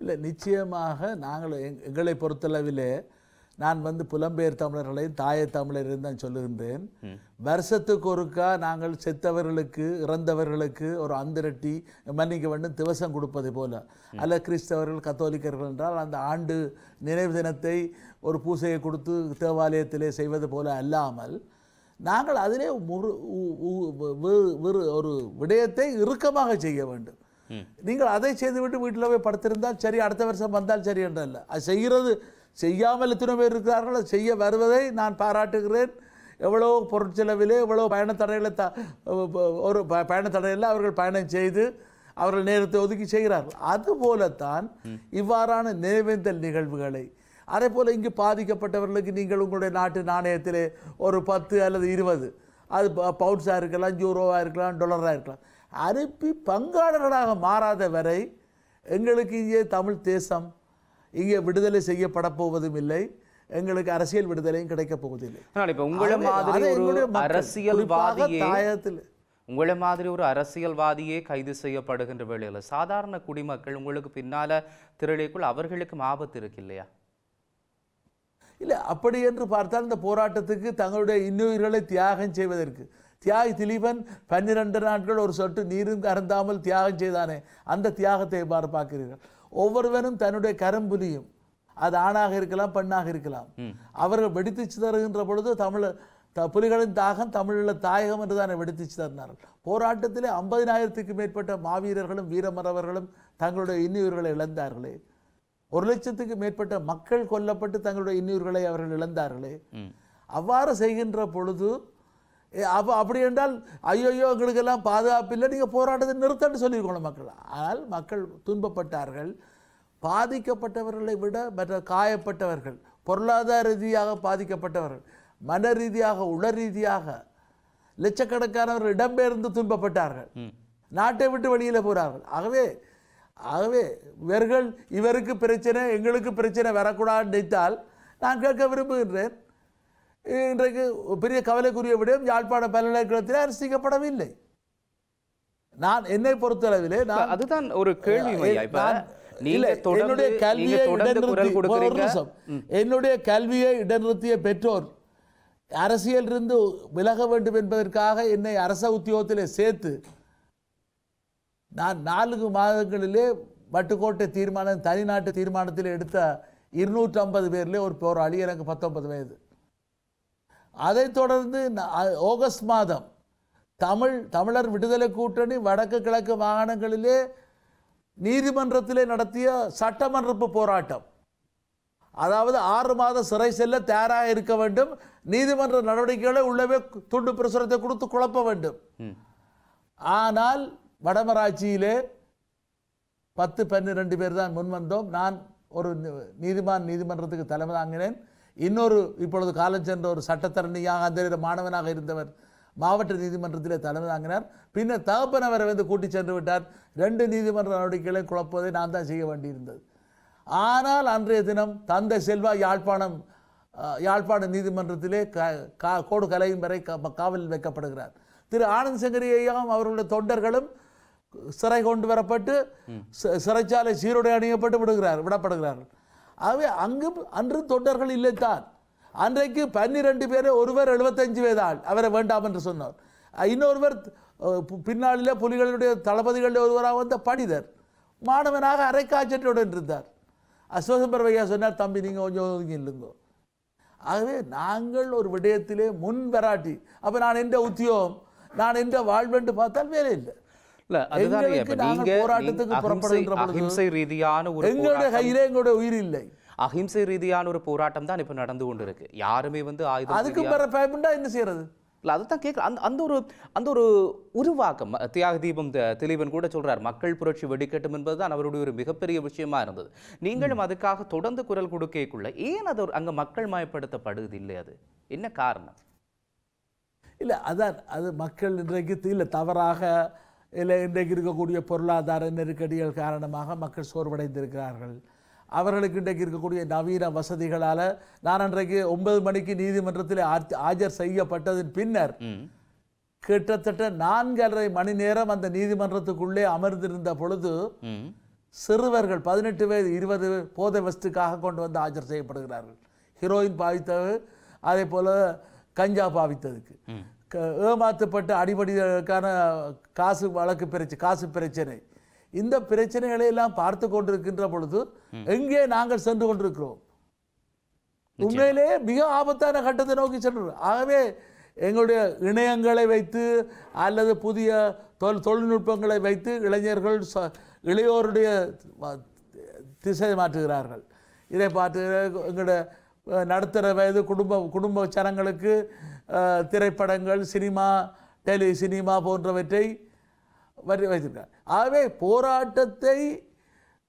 இல்லை நிச்சயமாக நாங்கள் எங்- எங்களை பொறுத்தளவிலே நான் வந்து புலம்பெயர் தமிழர்களையும் தாய தமிழரையும் தான் சொல்லுகின்றேன் வருஷத்துக்கு ஒருக்கா நாங்கள் செத்தவர்களுக்கு இறந்தவர்களுக்கு ஒரு அந்திரட்டி மன்னிக்க வேண்டும் திவசம் கொடுப்பது போல. அல்ல கிறிஸ்தவர்கள் கத்தோலிக்கர்கள் என்றால் அந்த ஆண்டு நினைவு தினத்தை ஒரு பூசையை கொடுத்து தேவாலயத்திலே செய்வது போல அல்லாமல் நாங்கள் அதிலே விறு- ஒரு விடயத்தை இறுக்கமாக செய்ய வேண்டும். நீங்கள் அதை செய்துவிட்டு வீட்டில் போய் படுத்திருந்தால் சரி அடுத்த வருஷம் வந்தால் சரி என்றல்ல. அது செய்கிறது செய்யாமல் எத்தனை பேர் இருக்கிறார்கள் செய்ய வருவதை நான் பாராட்டுகிறேன். எவ்வளோ பொருட்செலவிலே எவ்வளோ பயணத்தடைகளை த ஒரு ப- பயணத்தடையில் அவர்கள் பயணம் செய்து அவர்கள் நேரத்தை ஒதுக்கி செய்கிறார்கள். அதுபோலத்தான் இவ்வாறான நினைவேந்தல் நிகழ்வுகளை அதே போல் இங்கு பாதிக்கப்பட்டவர்களுக்கு நீங்கள் உங்களுடைய நாட்டு நாணயத்திலே ஒரு பத்து அல்லது இருபது அது ப- இருக்கலாம் யூரோவாக இருக்கலாம் டொலராக இருக்கலாம். அனுப்பி பங்காளர்களாக மாறாத வரை எங்களுக்கு இங்கே தமிழ் தேசம் இங்கே விடுதலை செய்யப்பட போவதும் இல்லை. எங்களுக்கு அரசியல் விடுதலையும் கிடைக்கப் போவதில்லை. ஆனால் இப்போ உங்களை மாதிரி ஒரு அரசியல்வாதியே தாயத்தில் உங்களை மாதிரி ஒரு அரசியல்வாதியே கைது செய்யப்படுகின்ற வேளையில் சாதாரண குடிமக்கள் உங்களுக்கு பின்னால திரளிக்குள் அவர்களுக்கும் ஆபத்து இருக்கு இல்லையா? இல்லை அப்படி என்று பார்த்தால் இந்த போராட்டத்துக்கு தங்களுடைய இன்னுயிர்களை தியாகம் செய்வதற்கு. தியாகி திலீபன் பன்னிரண்டு நாட்கள் ஒரு சொட்டு நீரும் அருந்தாமல் தியாகம் செய்தானே அந்த தியாகத்தை எவ்வாறு பார்க்கிறீர்கள்? ஒவ்வொருவரும் தன்னுடைய கரம்புலியும். அது ஆணாக இருக்கலாம் பெண்ணாக இருக்கலாம். அவர்கள் வெடித்து சிதறுகின்ற பொழுது தமிழ் த புலிகளின் தாகம் தமிழில் தாயகம் என்று தானே வெடித்து சிதறினார்கள். போராட்டத்திலே ஐம்பதினாயிரத்துக்கு மேற்பட்ட மாவீரர்களும் வீரமறவர்களும் தங்களுடைய இன்னுயிர்களை இழந்தார்களே. ஒரு லட்சத்துக்கு மேற்பட்ட மக்கள் கொல்லப்பட்டு தங்களுடைய இன்னுயிர்களை அவர்கள் இழந்தார்களே. அவ்வாறு செய்கின்ற பொழுது அப்போ அப்படி என்றால் ஐயோ எங்களுக்கெல்லாம் பாதுகாப்பு இல்லை நீங்கள் போராட்டத்தை நிறுத்தன்னு சொல்லியிருக்கணும் மக்கள். ஆனால் மக்கள் துன்பப்பட்டார்கள். பாதிக்கப்பட்டவர்களை விட மற்ற காயப்பட்டவர்கள் பொருளாதார ரீதியாக பாதிக்கப்பட்டவர்கள் மன ரீதியாக உள ரீதியாக லட்சக்கணக்கானவர்கள் இடம்பெயர்ந்து துன்பப்பட்டார்கள். நாட்டை விட்டு வெளியில் போகிறார்கள் ஆகவே ஆகவே இவர்கள் இவருக்கு பிரச்சனை எங்களுக்கு பிரச்சனை வரக்கூடாதுன்னு நினைத்தால் நான் கேட்க விரும்புகின்றேன். இன்றைக்கு பெரிய கவலைக்குரிய விடயம் யாழ்ப்பாண பல்கலைக்கழகத்தில் அரசிக்கப்படவில்லை நான் என்னை பொறுத்தளவிலே நான் அதுதான் ஒரு கேள்வி என்னுடைய கல்வியை இடைநிறுத்தி-. என்னுடைய கல்வியை இடைநிறுத்திய பெற்றோர் அரசியலிருந்து விலக வேண்டும் என்பதற்காக என்னை அரச உத்தியோகத்திலே சேர்த்து நான் நான்கு மாதங்களிலே வட்டுக்கோட்டை தீர்மானம் தனிநாட்டு தீர்மானத்தில் எடுத்த இருநூற்றி ஐம்பது பேரிலே ஒரு போராளி எனக்கு பத்தொன்பது வயது. அதைத் தொடர்ந்து ஆகஸ்ட் மாதம் தமிழ் தமிழர் விடுதலை கூட்டணி வடக்கு கிழக்கு மாகாணங்களிலே நீதிமன்றத்திலே நடத்திய சட்டமன்ற போராட்டம். அதாவது ஆறு மாத சிறை செல்ல தயாராக இருக்க வேண்டும். நீதிமன்ற நடவடிக்கைகளை உள்ளவே துண்டு பிரசுரத்தை கொடுத்து குழப்ப வேண்டும். ஆனால் வடமராட்சியிலே பத்து பன்னிரெண்டு பேர் தான் முன் வந்தோம் நான் ஒரு நீதிமான் நீதிமன்றத்துக்கு தலைமை தாங்கினேன். இன்னொரு இப்பொழுது காலம் சென்ற ஒரு சட்டத்தரணியாக அந்த மாணவனாக இருந்தவர் மாவட்ட நீதிமன்றத்திலே தலைமை தாங்கினார். பின்னர் தகப்பன் அவரை வந்து கூட்டிச் சென்று விட்டார். ரெண்டு நீதிமன்ற நடவடிக்கைகளை குழப்பதை நான் தான் செய்ய வேண்டியிருந்தது. ஆனால் அன்றைய தினம் தந்தை செல்வா யாழ்ப்பாணம் யாழ்ப்பாண நீதிமன்றத்திலே க கோடு கலையும் வரை காவலில் வைக்கப்படுகிறார். திரு ஆனந்த் சங்கரியையும் அவர்களுடைய தொண்டர்களும் சிறை கொண்டு வரப்பட்டு சிறைச்சாலை சீருடை அணியப்பட்டு விடுகிறார் விடப்படுகிறார்கள். ஆகவே அங்கு அன்று தொண்டர்கள் இல்லைத்தான். அன்றைக்கு பன்னிரண்டு பேர் ஒருவர் எழுபத்தஞ்சு வயதால் ஆள் அவரை வேண்டாம் என்று சொன்னார். இன்னொருவர் பின்னாளில் புலிகளுடைய தளபதிகளில் ஒருவராக வந்த பணிதர் மாணவனாக அரைக்காய்ச்சட்டுடன் இருந்தார் அசோசம்பர் ஐயா சொன்னார் தம்பி நீங்கள் கொஞ்சம் ஒதுங்கி இல்லைங்கோ ஆகவே நாங்கள் ஒரு விடயத்திலே முன் வராட்டி அப்போ நான் எந்த உத்தியோகம் நான் எந்த வாழ்வென்று பார்த்தால் வேலை இல்லை. இல்ல அதுதான் நீங்க போராட்டத்துக்கு புறப்படுகின்ற அகிம்சை ரீதியான ஒரு எங்களுடைய கையிலே எங்களுடைய உயிர் இல்லை. அகிம்சை ரீதியான ஒரு போராட்டம் தான் இப்ப நடந்து கொண்டு இருக்கு யாருமே வந்து ஆயுதம் அதுக்கு பயப்பண்டா என்ன செய்யறது? இல்ல அதுதான் கேட்க அந்த அந்த ஒரு அந்த ஒரு உருவாக்கம் தியாக தீபம் த- திலீபன் கூட சொல்றார் மக்கள் புரட்சி வெடிக்கட்டும் என்பதுதான் அவருடைய ஒரு மிகப்பெரிய விஷயமா இருந்தது. நீங்களும் அதுக்காக தொடர்ந்து குரல் கொடுக்கக்குள்ள ஏன் அது ஒரு அங்க மக்கள் மயப்படுத்தப்படுது இல்லை அது? என்ன காரணம்? இல்லை அதான் அது மக்கள் இன்றைக்கு இல்லை தவறாக இல்லை இன்றைக்கு இருக்கக்கூடிய பொருளாதார நெருக்கடிகள் காரணமாக மக்கள் சோர்வடைந்திருக்கிறார்கள். அவர்களுக்கு இன்றைக்கு இருக்கக்கூடிய நவீன வசதிகளால் நான் அன்றைக்கு ஒன்பது மணிக்கு நீதிமன்றத்தில் ஆஜ்- ஆஜர் செய்யப்பட்டதன் பின்னர் கிட்டத்தட்ட நான்கரை மணி நேரம் அந்த நீதிமன்றத்துக்குள்ளே அமர்ந்திருந்த பொழுது சிறுவர்கள் பதினெட்டு வயது இருபது போதை வஸ்துக்காக கொண்டு வந்து ஆஜர் செய்யப்படுகிறார்கள். ஹீரோயின் பாவித்தது அதே போல் கஞ்சா பாவித்ததுக்கு. ஏமாற்றப்பட்டு அடிபடிக்கான காசு வழக்கு பிரச்சனை காசு பிரச்சனை. இந்த பிரச்சனைகளை எல்லாம் பார்த்து கொண்டிருக்கின்ற பொழுது எங்கே நாங்கள் சென்று கொண்டிருக்கிறோம்? உண்மையிலே மிக ஆபத்தான கட்டத்தை நோக்கி சென்று ஆகவே எங்களுடைய இணையங்களை வைத்து அல்லது புதிய தொல் தொழில்நுட்பங்களை வைத்து இளைஞர்கள் ச- இளையோருடைய திசை மாற்றுகிறார்கள். இதை பார்த்து எங்களுடைய நடுத்தர வயது குடும்ப குடும்ப சனங்களுக்கு திரைப்படங்கள் சினிமா டெலி சினிமா போன்றவற்றை வரி வைத்திருக்கார் ஆகவே போராட்டத்தை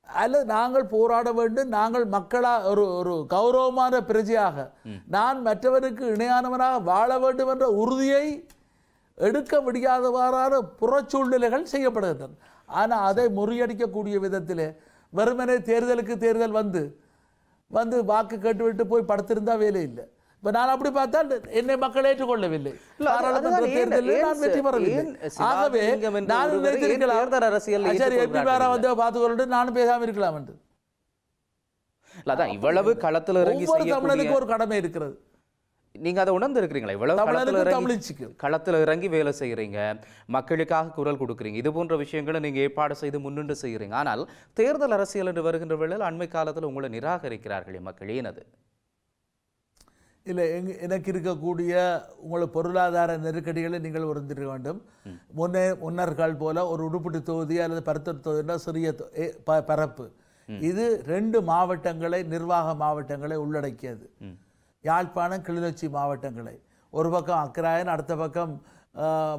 அல்லது நாங்கள் போராட வேண்டும் நாங்கள் மக்களா ஒரு ஒரு கௌரவமான பிரஜையாக நான் மற்றவருக்கு இணையானவனாக வாழ வேண்டும் என்ற உறுதியை எடுக்க முடியாதவாறான புறச்சூழ்நிலைகள் செய்யப்படுகின்றன. ஆனால் அதை முறியடிக்கக்கூடிய விதத்திலே வெறுமனே தேர்தலுக்கு தேர்தல் வந்து வந்து வாக்கு கேட்டுவிட்டு போய் படுத்திருந்தா வேலை இல்லை இப்ப நான் அப்படி பார்த்தால் என்னை மக்கள் ஏற்றுக்கொள்ளவில்லை. பாராளுமன்ற தேர்தலில் நான் வெற்றி பெறவில்லை. ஆகவே நான் நினைத்திருக்கலாம். அரசியல்ல சரி எப்படி வேற வந்து பார்த்துக்கொண்டு நானும் பேசாம இருக்கலாம் என்று. அதான் இவ்வளவு களத்துல இறங்கி தமிழனுக்கும் ஒரு கடமை இருக்கிறது. நீங்க அதை உணர்ந்து இருக்கிறீங்களா இவ்வளவு களத்துல இறங்கி வேலை செய்யறீங்க மக்களுக்காக குரல் கொடுக்குறீங்க இது போன்ற விஷயங்களை நீங்க ஏற்பாடு செய்து முன்னின்று செய்யறீங்க. ஆனால் தேர்தல் அரசியல் என்று வருகின்ற வேளையில் அண்மை காலத்துல உங்களை நிராகரிக்கிறார்களே மக்கள் அது? இல்லை எங் எனக்கு இருக்கக்கூடிய உங்களை பொருளாதார நெருக்கடிகளை நீங்கள் உணர்ந்திருக்க வேண்டும். முன்னே முன்னர்கள் போல ஒரு உடுப்பிட்டு தொகுதி அல்லது பருத்தர் தொகுதினா சிறிய ப- பரப்பு. இது ரெண்டு மாவட்டங்களை நிர்வாக மாவட்டங்களை உள்ளடக்கியது. யாழ்ப்பாணம் கிளிநொச்சி மாவட்டங்களை. ஒரு பக்கம் அக்கராயன் அடுத்த பக்கம்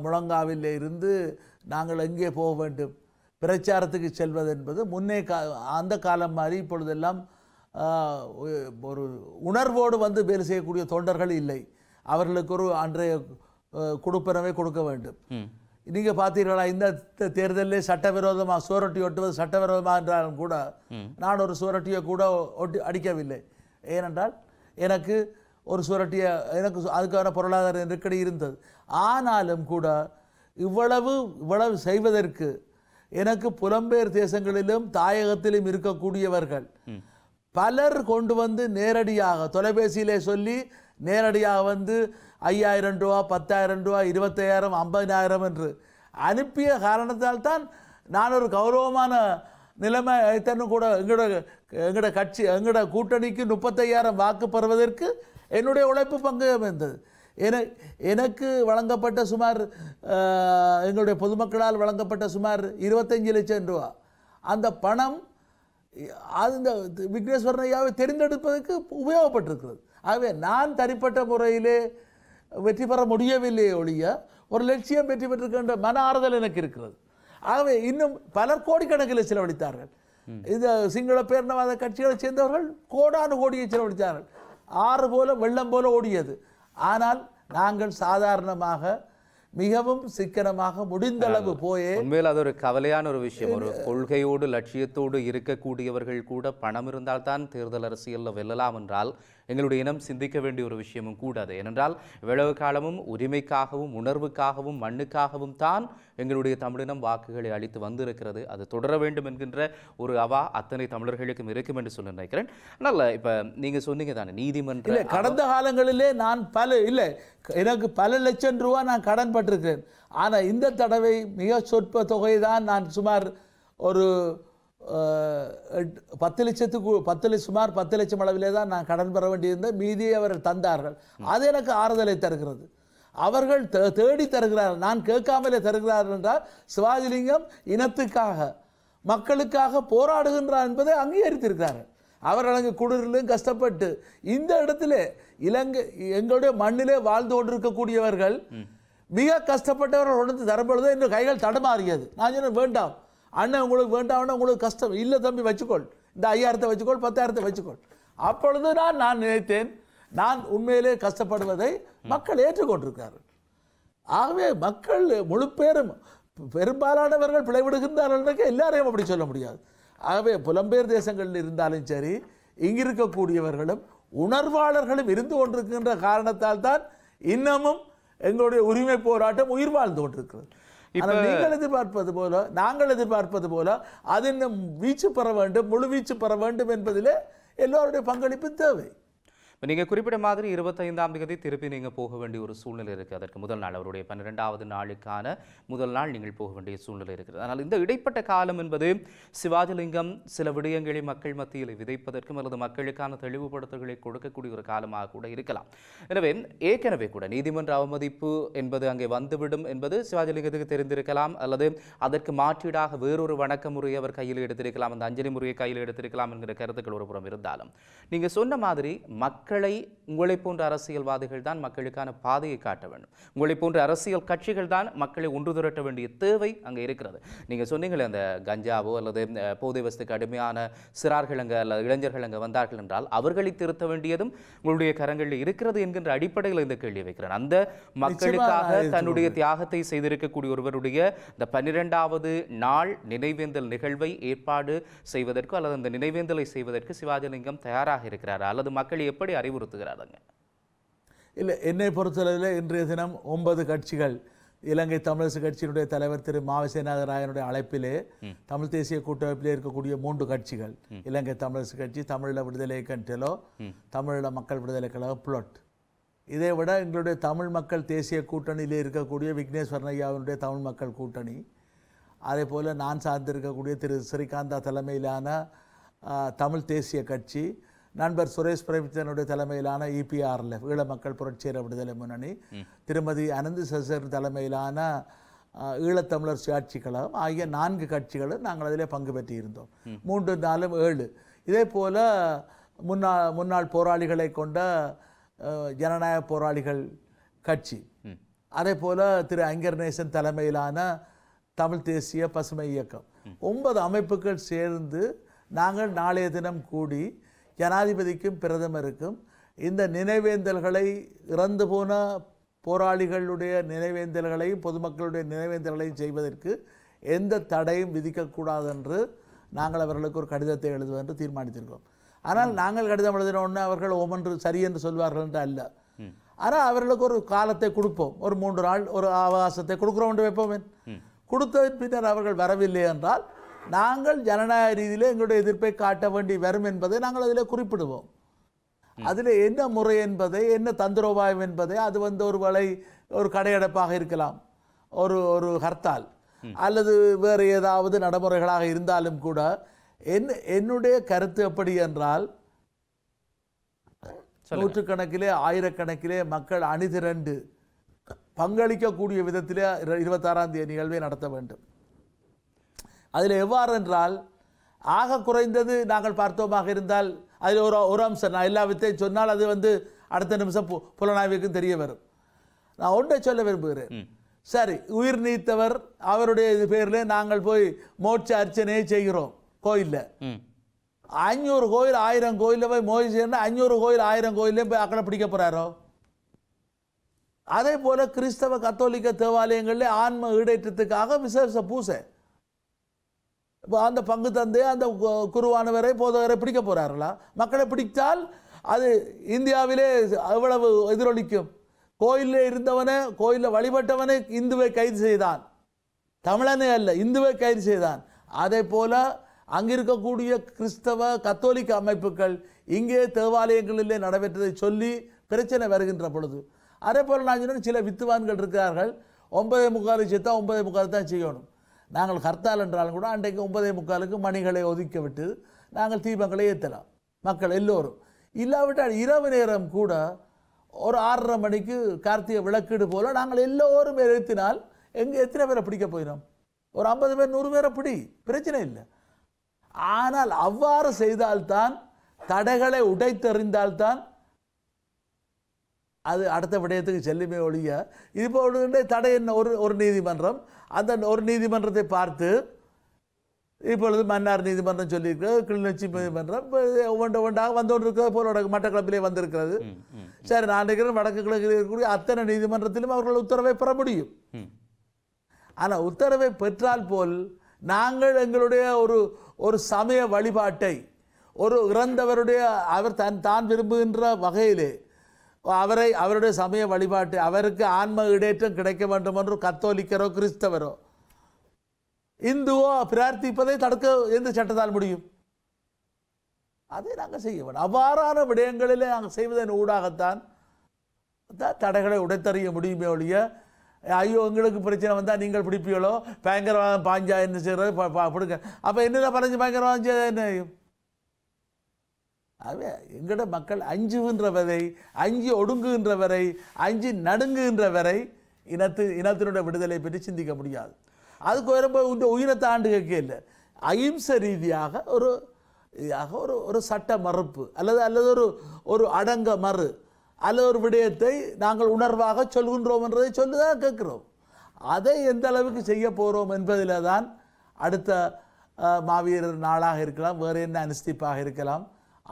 முழங்காவில் இருந்து நாங்கள் எங்கே போக வேண்டும்? பிரச்சாரத்துக்கு செல்வது என்பது முன்னே கா அந்த காலம் மாதிரி இப்பொழுதெல்லாம் ஒரு உணர்வோடு வந்து வேலை செய்யக்கூடிய தொண்டர்கள் இல்லை. அவர்களுக்கு ஒரு அன்றைய கொடுப்பனவை கொடுக்க வேண்டும். நீங்க பார்த்தீர்களா இந்த தேர்தலிலே சட்டவிரோதமாக சுவரொட்டி ஒட்டுவது சட்டவிரோதமாக என்றாலும் கூட நான் ஒரு சுவரொட்டியை கூட ஒட்டி அடிக்கவில்லை. ஏனென்றால் எனக்கு ஒரு சுரட்டிய எனக்கு அதுக்கான பொருளாதார நெருக்கடி இருந்தது. ஆனாலும் கூட இவ்வளவு இவ்வளவு செய்வதற்கு எனக்கு புலம்பெயர் தேசங்களிலும் தாயகத்திலும் இருக்கக்கூடியவர்கள் பலர் கொண்டு வந்து நேரடியாக தொலைபேசியிலே சொல்லி நேரடியாக வந்து ஐயாயிரம் ரூபா பத்தாயிரம் ரூபா இருபத்தையாயிரம் ஐம்பதினாயிரம் என்று அனுப்பிய காரணத்தால் தான் நான் ஒரு கௌரவமான நிலைமை தன்னும் கூட எங்களோட எங்களோட கட்சி எங்களோட கூட்டணிக்கு முப்பத்தையாயிரம் வாக்கு பெறுவதற்கு என்னுடைய உழைப்பு பங்கு அமைந்தது. என எனக்கு வழங்கப்பட்ட சுமார் எங்களுடைய பொதுமக்களால் வழங்கப்பட்ட சுமார் இருபத்தஞ்சு லட்சம் ரூபா. அந்த பணம் அது இந்த விக்னேஸ்வரன் ஐயாவை தெரிந்தெடுப்பதற்கு உபயோகப்பட்டிருக்கிறது. ஆகவே நான் தனிப்பட்ட முறையிலே வெற்றி பெற முடியவில்லையே ஒழிய ஒரு லட்சியம் வெற்றி பெற்றிருக்கின்ற மன ஆறுதல் எனக்கு இருக்கிறது. ஆகவே இன்னும் பலர் கோடிக்கணக்கில் செலவழித்தார்கள். இந்த சிங்கள பேரினவாத கட்சிகளைச் சேர்ந்தவர்கள் கோடானு கோடியை செலவழித்தார்கள். ஆறு போல வெள்ளம் போல ஓடியது. ஆனால் நாங்கள் சாதாரணமாக மிகவும் சிக்கனமாக முடிந்தளவு போயே உண்மையில் அது ஒரு கவலையான ஒரு விஷயம். ஒரு கொள்கையோடு லட்சியத்தோடு இருக்கக்கூடியவர்கள் கூட பணம் இருந்தால்தான் தேர்தல் அரசியலில் வெல்லலாம் என்றால் எங்களுடைய இனம் சிந்திக்க வேண்டிய ஒரு விஷயமும் கூட அது ஏனென்றால் இவ்வளவு காலமும் உரிமைக்காகவும் உணர்வுக்காகவும் மண்ணுக்காகவும் தான் எங்களுடைய தமிழினம் வாக்குகளை அளித்து வந்திருக்கிறது. அது தொடர வேண்டும் என்கின்ற ஒரு அவா அத்தனை தமிழர்களுக்கும் இருக்கும் என்று சொல்லி நினைக்கிறேன். அதனால் இப்போ நீங்கள் சொன்னீங்க தானே நீதிமன்ற கடந்த காலங்களிலே நான் பல இல்லை எனக்கு பல லட்சம் ரூபா நான் கடன் பட்டிருக்கிறேன் ஆனால் இந்த தடவை மிக சொற்ப தொகை தான் நான் சுமார் ஒரு பத்து லட்சத்துக்கு பத்து சுமார் பத்து லட்சம் அளவிலே தான் நான் கடன் பெற வேண்டியிருந்த மீதியை அவர்கள் தந்தார்கள். அது எனக்கு ஆறுதலை தருகிறது. அவர்கள் தேடி தருகிறார்கள். நான் கேட்காமலே தருகிறார்கள் என்றால் சிவாஜிலிங்கம் இனத்துக்காக மக்களுக்காக போராடுகின்றார் என்பதை அங்கீகரித்திருக்கிறார்கள். அவர்கள் அங்கே குளிரிலும் கஷ்டப்பட்டு இந்த இடத்துல இலங்கை எங்களுடைய மண்ணிலே வாழ்ந்து கொண்டிருக்கக்கூடியவர்கள் மிக கஷ்டப்பட்டவர்கள் உணர்ந்து தரப்பொழுது என்று கைகள் தடுமாறியது. நான் சொன்னேன் வேண்டாம். அண்ணன் உங்களுக்கு வேண்டாம்னா உங்களுக்கு கஷ்டம். இல்லை தம்பி வச்சுக்கொள். இந்த ஐயாயிரத்தை வச்சுக்கொள் பத்தாயிரத்தை வச்சுக்கொள். அப்பொழுது நான் நான் நினைத்தேன் நான் உண்மையிலே கஷ்டப்படுவதை மக்கள் ஏற்றுக்கொண்டிருக்கிறார்கள். ஆகவே மக்கள் முழு பேரும் பெரும்பாலானவர்கள் பிழைவிடுகின்றார்கள் எல்லாரையும் அப்படி சொல்ல முடியாது. ஆகவே புலம்பெயர் தேசங்களில் இருந்தாலும் சரி இங்கிருக்கக்கூடியவர்களும் உணர்வாளர்களும் இருந்து கொண்டிருக்கின்ற காரணத்தால் தான் இன்னமும் எங்களுடைய உரிமை போராட்டம் உயிர் வாழ்ந்து கொண்டிருக்கிறது நீங்கள் எதிர்பார்ப்பது போல நாங்கள் எதிர்பார்ப்பது போல அது இன்னும் வீச்சு பெற வேண்டும் முழு வீச்சு பெற வேண்டும் என்பதிலே எல்லோருடைய பங்களிப்பு தேவை. இப்போ நீங்கள் குறிப்பிட்ட மாதிரி இருபத்தைந்தாம் தேதி திருப்பி நீங்கள் போக வேண்டிய ஒரு சூழ்நிலை இருக்குது அதற்கு முதல் நாள் அவருடைய பன்னிரெண்டாவது நாளுக்கான முதல் நாள் நீங்கள் போக வேண்டிய சூழ்நிலை இருக்குது. அதனால் இந்த இடைப்பட்ட காலம் என்பது சிவாஜிலிங்கம் சில விடயங்களை மக்கள் மத்தியில் விதைப்பதற்கும் அல்லது மக்களுக்கான தெளிவுபடுத்தல்களை கொடுக்கக்கூடிய ஒரு காலமாக கூட இருக்கலாம். எனவே ஏற்கனவே கூட நீதிமன்ற அவமதிப்பு என்பது அங்கே வந்துவிடும் என்பது சிவாஜிலிங்கத்துக்கு தெரிந்திருக்கலாம். அல்லது அதற்கு மாற்றீடாக வேறொரு வணக்க முறையை அவர் கையில் எடுத்திருக்கலாம். அந்த அஞ்சலி முறையை கையில் எடுத்திருக்கலாம் என்கிற கருத்துக்கள் ஒரு புறம் இருந்தாலும் நீங்கள் சொன்ன மாதிரி மக்கள் உங்களை போன்ற அரசியல்வாதிகள் தான் மக்களுக்கான பாதையை காட்ட வேண்டும். உங்களை போன்ற அரசியல் கட்சிகள் தான் மக்களை ஒன்று திரட்ட வேண்டிய தேவை அங்கே இருக்கிறது. நீங்க சொன்னீங்களே அந்த கஞ்சாவோ அல்லது போதை வஸ்துக்கு அடிமையான சிறார்கள் அங்கே அல்லது இளைஞர்கள் அங்கே வந்தார்கள் என்றால் அவர்களை திருத்த வேண்டியதும் உங்களுடைய கரங்களில் இருக்கிறது என்கின்ற அடிப்படையில் இந்த கேள்வி வைக்கிறேன். அந்த மக்களுக்காக தன்னுடைய தியாகத்தை செய்திருக்கக்கூடிய ஒருவருடைய இந்த பன்னிரெண்டாவது நாள் நினைவேந்தல் நிகழ்வை ஏற்பாடு செய்வதற்கு அல்லது அந்த நினைவேந்தலை செய்வதற்கு சிவாஜிலிங்கம் தயாராக இருக்கிறாரா? அல்லது மக்கள் எப்படி அறிவுறுத்துகிறாருங்க. இல்லை என்னை பொறுத்தளவில் இன்றைய தினம் ஒன்பது கட்சிகள் இலங்கை தமிழரசு கட்சியினுடைய தலைவர் திரு மாவசேநாதராயனுடைய அழைப்பிலே தமிழ் தேசிய கூட்டமைப்பிலே இருக்கக்கூடிய மூன்று கட்சிகள் இலங்கை தமிழரசு கட்சி தமிழீழ விடுதலை கண்டெலோ தமிழீழ மக்கள் விடுதலை கழகம் புளொட் இதை விட எங்களுடைய தமிழ் மக்கள் தேசிய கூட்டணியிலே இருக்கக்கூடிய விக்னேஸ்வரன் ஐயாவினுடைய தமிழ் மக்கள் கூட்டணி அதே போல் நான் சார்ந்திருக்கக்கூடிய திரு ஸ்ரீகாந்தா தலைமையிலான தமிழ் தேசிய கட்சி நண்பர் சுரேஷ் பிரேமித்தனுடைய தலைமையிலான இபிஆர்ல ஈழ மக்கள் புரட்சியர விடுதலை முன்னணி திருமதி அனந்த் சசர் தலைமையிலான ஈழத்தமிழர் சுயாட்சி கழகம் ஆகிய நான்கு கட்சிகளும் நாங்கள் அதிலே பங்கு பெற்றிருந்தோம். மூன்று நாலும் ஏழு. இதே போல முன்னாள் முன்னாள் போராளிகளை கொண்ட ஜனநாயக போராளிகள் கட்சி. அதே போல திரு அங்கர்நேசன் தலைமையிலான தமிழ் தேசிய பசுமை இயக்கம். ஒன்பது அமைப்புகள் சேர்ந்து நாங்கள் நாளைய தினம் கூடி ஜனாதிபதிக்கும் பிரதமருக்கும் இந்த நினைவேந்தல்களை இறந்து போன போராளிகளுடைய நினைவேந்தல்களையும் பொதுமக்களுடைய நினைவேந்தல்களையும் செய்வதற்கு எந்த தடையும் விதிக்கக்கூடாது என்று நாங்கள் அவர்களுக்கு ஒரு கடிதத்தை எழுதுவதென்று தீர்மானித்திருக்கிறோம். ஆனால் நாங்கள் கடிதம் எழுதின உடனே அவர்கள் ஓமென்று சரி என்று சொல்வார்கள் என்று அல்ல. ஆனால் அவர்களுக்கு ஒரு காலத்தை கொடுப்போம். ஒரு மூன்று நாள் ஒரு அவகாசத்தை கொடுக்குறோம் என்று வைப்போம். கொடுத்ததன் பின்னர் அவர்கள் வரவில்லை என்றால் நாங்கள் ஜனநாயக ரீதியிலே எங்களுடைய எதிர்ப்பை காட்ட வேண்டி வரும் என்பதை நாங்கள் அதில் குறிப்பிடுவோம். அதில் என்ன முறை என்பதை என்ன தந்திரோபாயம் என்பதை அது வந்து ஒரு வேளை ஒரு கடையடைப்பாக இருக்கலாம். ஒரு ஒரு ஹர்த்தால். அல்லது வேறு ஏதாவது நடைமுறைகளாக இருந்தாலும் கூட என் என்னுடைய கருத்து எப்படி என்றால் நூற்றுக்கணக்கிலே ஆயிரக்கணக்கிலே மக்கள் அணிதிரண்டு பங்களிக்கக்கூடிய விதத்திலே இரு- இருபத்தாறாம் தேதி நிகழ்வை நடத்த வேண்டும். அதில் எவ்வாறு என்றால் ஆக குறைந்தது நாங்கள் பார்த்தோமாக இருந்தால் அதில் ஒரு ஒரு அம்சம் நான் எல்லா வித்தையும் சொன்னால் அது வந்து அடுத்த நிமிஷம் பு- புலனாய்வுக்கும் தெரிய வரும். நான் ஒன்றை சொல்ல விரும்புகிறேன். சரி உயிர் நீத்தவர் அவருடைய இது பேரில் நாங்கள் போய் மோட்ச அர்ச்சனையை செய்கிறோம் கோயிலில். அஞ்சூறு கோயில் ஆயிரம் கோயிலில் போய் மோதி செய்யணும் அஞ்சூறு கோயில் ஆயிரம் கோயிலையும் போய் அக்கடை பிடிக்க போகிறாரோ அதே போல கிறிஸ்தவ கத்தோலிக்க தேவாலயங்களில் ஆன்ம ஈடேற்றத்துக்காக விசேஷ பூசை. இப்போ அந்த பங்கு தந்து அந்த கு- குருவானவரை போதவரை பிடிக்க போகிறார்களா மக்களை பிடித்தால் அது இந்தியாவிலே எவ்வளவு எதிரொலிக்கும்? கோயிலில் இருந்தவனை கோயிலில் வழிபட்டவனை இந்துவை கைது செய்தான். தமிழனே அல்ல இந்துவை கைது செய்தான். அதே போல அங்கிருக்கக்கூடிய கிறிஸ்தவ கத்தோலிக்க அமைப்புகள் இங்கே தேவாலயங்களிலே நடைபெற்றதை சொல்லி பிரச்சனை வருகின்ற பொழுது. அதே போல் நான் சொன்னேன் சில வித்துவான்கள் இருக்கிறார்கள். ஒன்பதே முக்கால் செத்தா ஒன்பதே முக்கால் தான் செய்யணும். நாங்கள் ஹர்த்தால் என்றாலும் கூட அன்றைக்கு ஒன்பதே முக்காலுக்கு மணிகளை ஒதுக்க விட்டு நாங்கள் தீபங்களை ஏற்றலாம். மக்கள் எல்லோரும். இல்லாவிட்டால் இரவு நேரம் கூட ஒரு ஆறரை மணிக்கு கார்த்திகை விளக்கீடு போல நாங்கள் எல்லோரும் ஏற்றினால் எங்கே எத்தனை பேரை பிடிக்க போயிடும் ஒரு ஐம்பது பேர் நூறு பேரை பிடி பிரச்சனை இல்லை. ஆனால் அவ்வாறு செய்தால்தான் தடைகளை உடைத்தெறிந்தால்தான் அது அடுத்த விடயத்துக்கு செல்லுமே ஒழிய இப்போ ஒரு தடை என்ன? ஒரு ஒரு நீதிமன்றம் அந்த ஒரு நீதிமன்றத்தை பார்த்து இப்பொழுது மன்னார் நீதிமன்றம் சொல்லியிருக்கிறது கிளிநொச்சி நீதிமன்றம் ஒவ்வொன்று ஒன்றாக வந்து கொண்டு இருக்கிறது போல மட்டக்களப்பிலே வந்திருக்கிறது. சரி நான் நினைக்கிறேன் வடக்கு கிழக்கில் இருக்கக்கூடிய அத்தனை நீதிமன்றத்திலும் அவர்கள் உத்தரவை பெற முடியும். ஆனால் உத்தரவை பெற்றால் போல் நாங்கள் எங்களுடைய ஒரு ஒரு சமய வழிபாட்டை ஒரு இறந்தவருடைய அவர் தன் தான் விரும்புகின்ற வகையிலே அவரை அவருடைய சமய வழிபாட்டு அவருக்கு ஆன்ம இடேற்றம் கிடைக்க வேண்டும் என்று கத்தோலிக்கரோ கிறிஸ்தவரோ. இந்துவோ பிரார்த்திப்பதை தடுக்க எந்த சட்டத்தால் முடியும்? அதை நாங்கள் செய்ய வேண்டும் அவ்வாறான விடயங்களிலே நாங்கள் செய்வதன் ஊடாகத்தான் த- தடைகளை உடைத்தறிய முடியுமே ஒழிய ஐயோ எங்களுக்கு பிரச்சனை வந்தால் நீங்கள் பிடிப்பீங்களோ? பயங்கரவாதம் பாஞ்சா என்ன செய்கிறது பிடிக்க அப்போ என்னென்ன பறஞ்சு பயங்கரவாதம் செய்ய என்ன? ஆகவே எங்கட மக்கள் அஞ்சுகின்ற வரை அஞ்சு ஒடுங்குகின்ற வரை அஞ்சு நடுங்குகின்ற வரை இனத்து இனத்தினுடைய விடுதலை பற்றி சிந்திக்க முடியாது. அதுக்கு வரும்போது இந்த உயிரத்தை ஆண்டு கேட்க இல்லை. அகிம்சை ரீதியாக ஒரு இதாக ஒரு ஒரு சட்ட மறுப்பு அல்லது அல்லது ஒரு ஒரு அடங்க மறு அல்லது ஒரு விடயத்தை நாங்கள் உணர்வாக சொல்கின்றோம் என்றதை சொல்லுதான் கேட்கிறோம். அதை எந்த அளவுக்கு செய்ய போகிறோம் என்பதில் தான் அடுத்த மாவீரர் நாளாக இருக்கலாம் வேறு என்ன அனுஸ்திப்பாக இருக்கலாம்.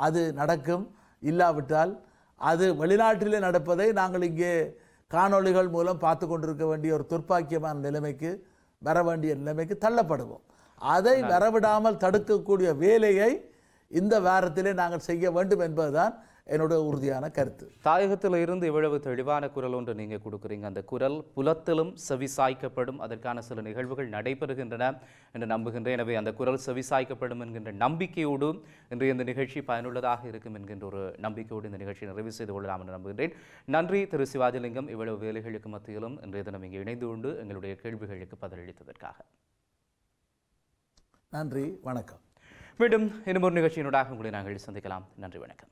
அது நடக்கும். இல்லாவிட்டால் அது வெளிநாட்டிலே நடப்பதை நாங்கள் இங்கே காணொளிகள் மூலம் பார்த்து கொண்டிருக்க வேண்டிய ஒரு துர்ப்பாக்கியமான நிலைமைக்கு வர வேண்டிய நிலைமைக்கு தள்ளப்படுவோம். அதை வரவிடாமல் தடுக்கக்கூடிய வேலையை இந்த வாரத்திலே நாங்கள் செய்ய வேண்டும் என்பதுதான் என்னுடைய உறுதியான கருத்து. தாயகத்தில் இருந்து இவ்வளவு தெளிவான குரல் ஒன்று நீங்க கொடுக்குறீங்க. அந்த குரல் புலத்திலும் செவிசாய்க்கப்படும் அதற்கான சில நிகழ்வுகள் நடைபெறுகின்றன என்று நம்புகின்றேன். எனவே அந்த குரல் செவிசாய்க்கப்படும் என்கின்ற நம்பிக்கையோடு இன்றைய இந்த நிகழ்ச்சி பயனுள்ளதாக இருக்கும் என்கின்ற ஒரு நம்பிக்கையோடு இந்த நிகழ்ச்சியை நிறைவு செய்து கொள்ளலாம் என்று நம்புகின்றேன். நன்றி. திரு சிவாஜிலிங்கம் இவ்வளவு வேலைகளுக்கு மத்தியிலும் இன்றைய தினம் இங்கே இணைந்து கொண்டு எங்களுடைய கேள்விகளுக்கு பதிலளித்ததற்காக. நன்றி. வணக்கம். மீண்டும் இன்னும் ஒரு நிகழ்ச்சியினூடாக உங்களை நாங்கள் சந்திக்கலாம். நன்றி. வணக்கம்.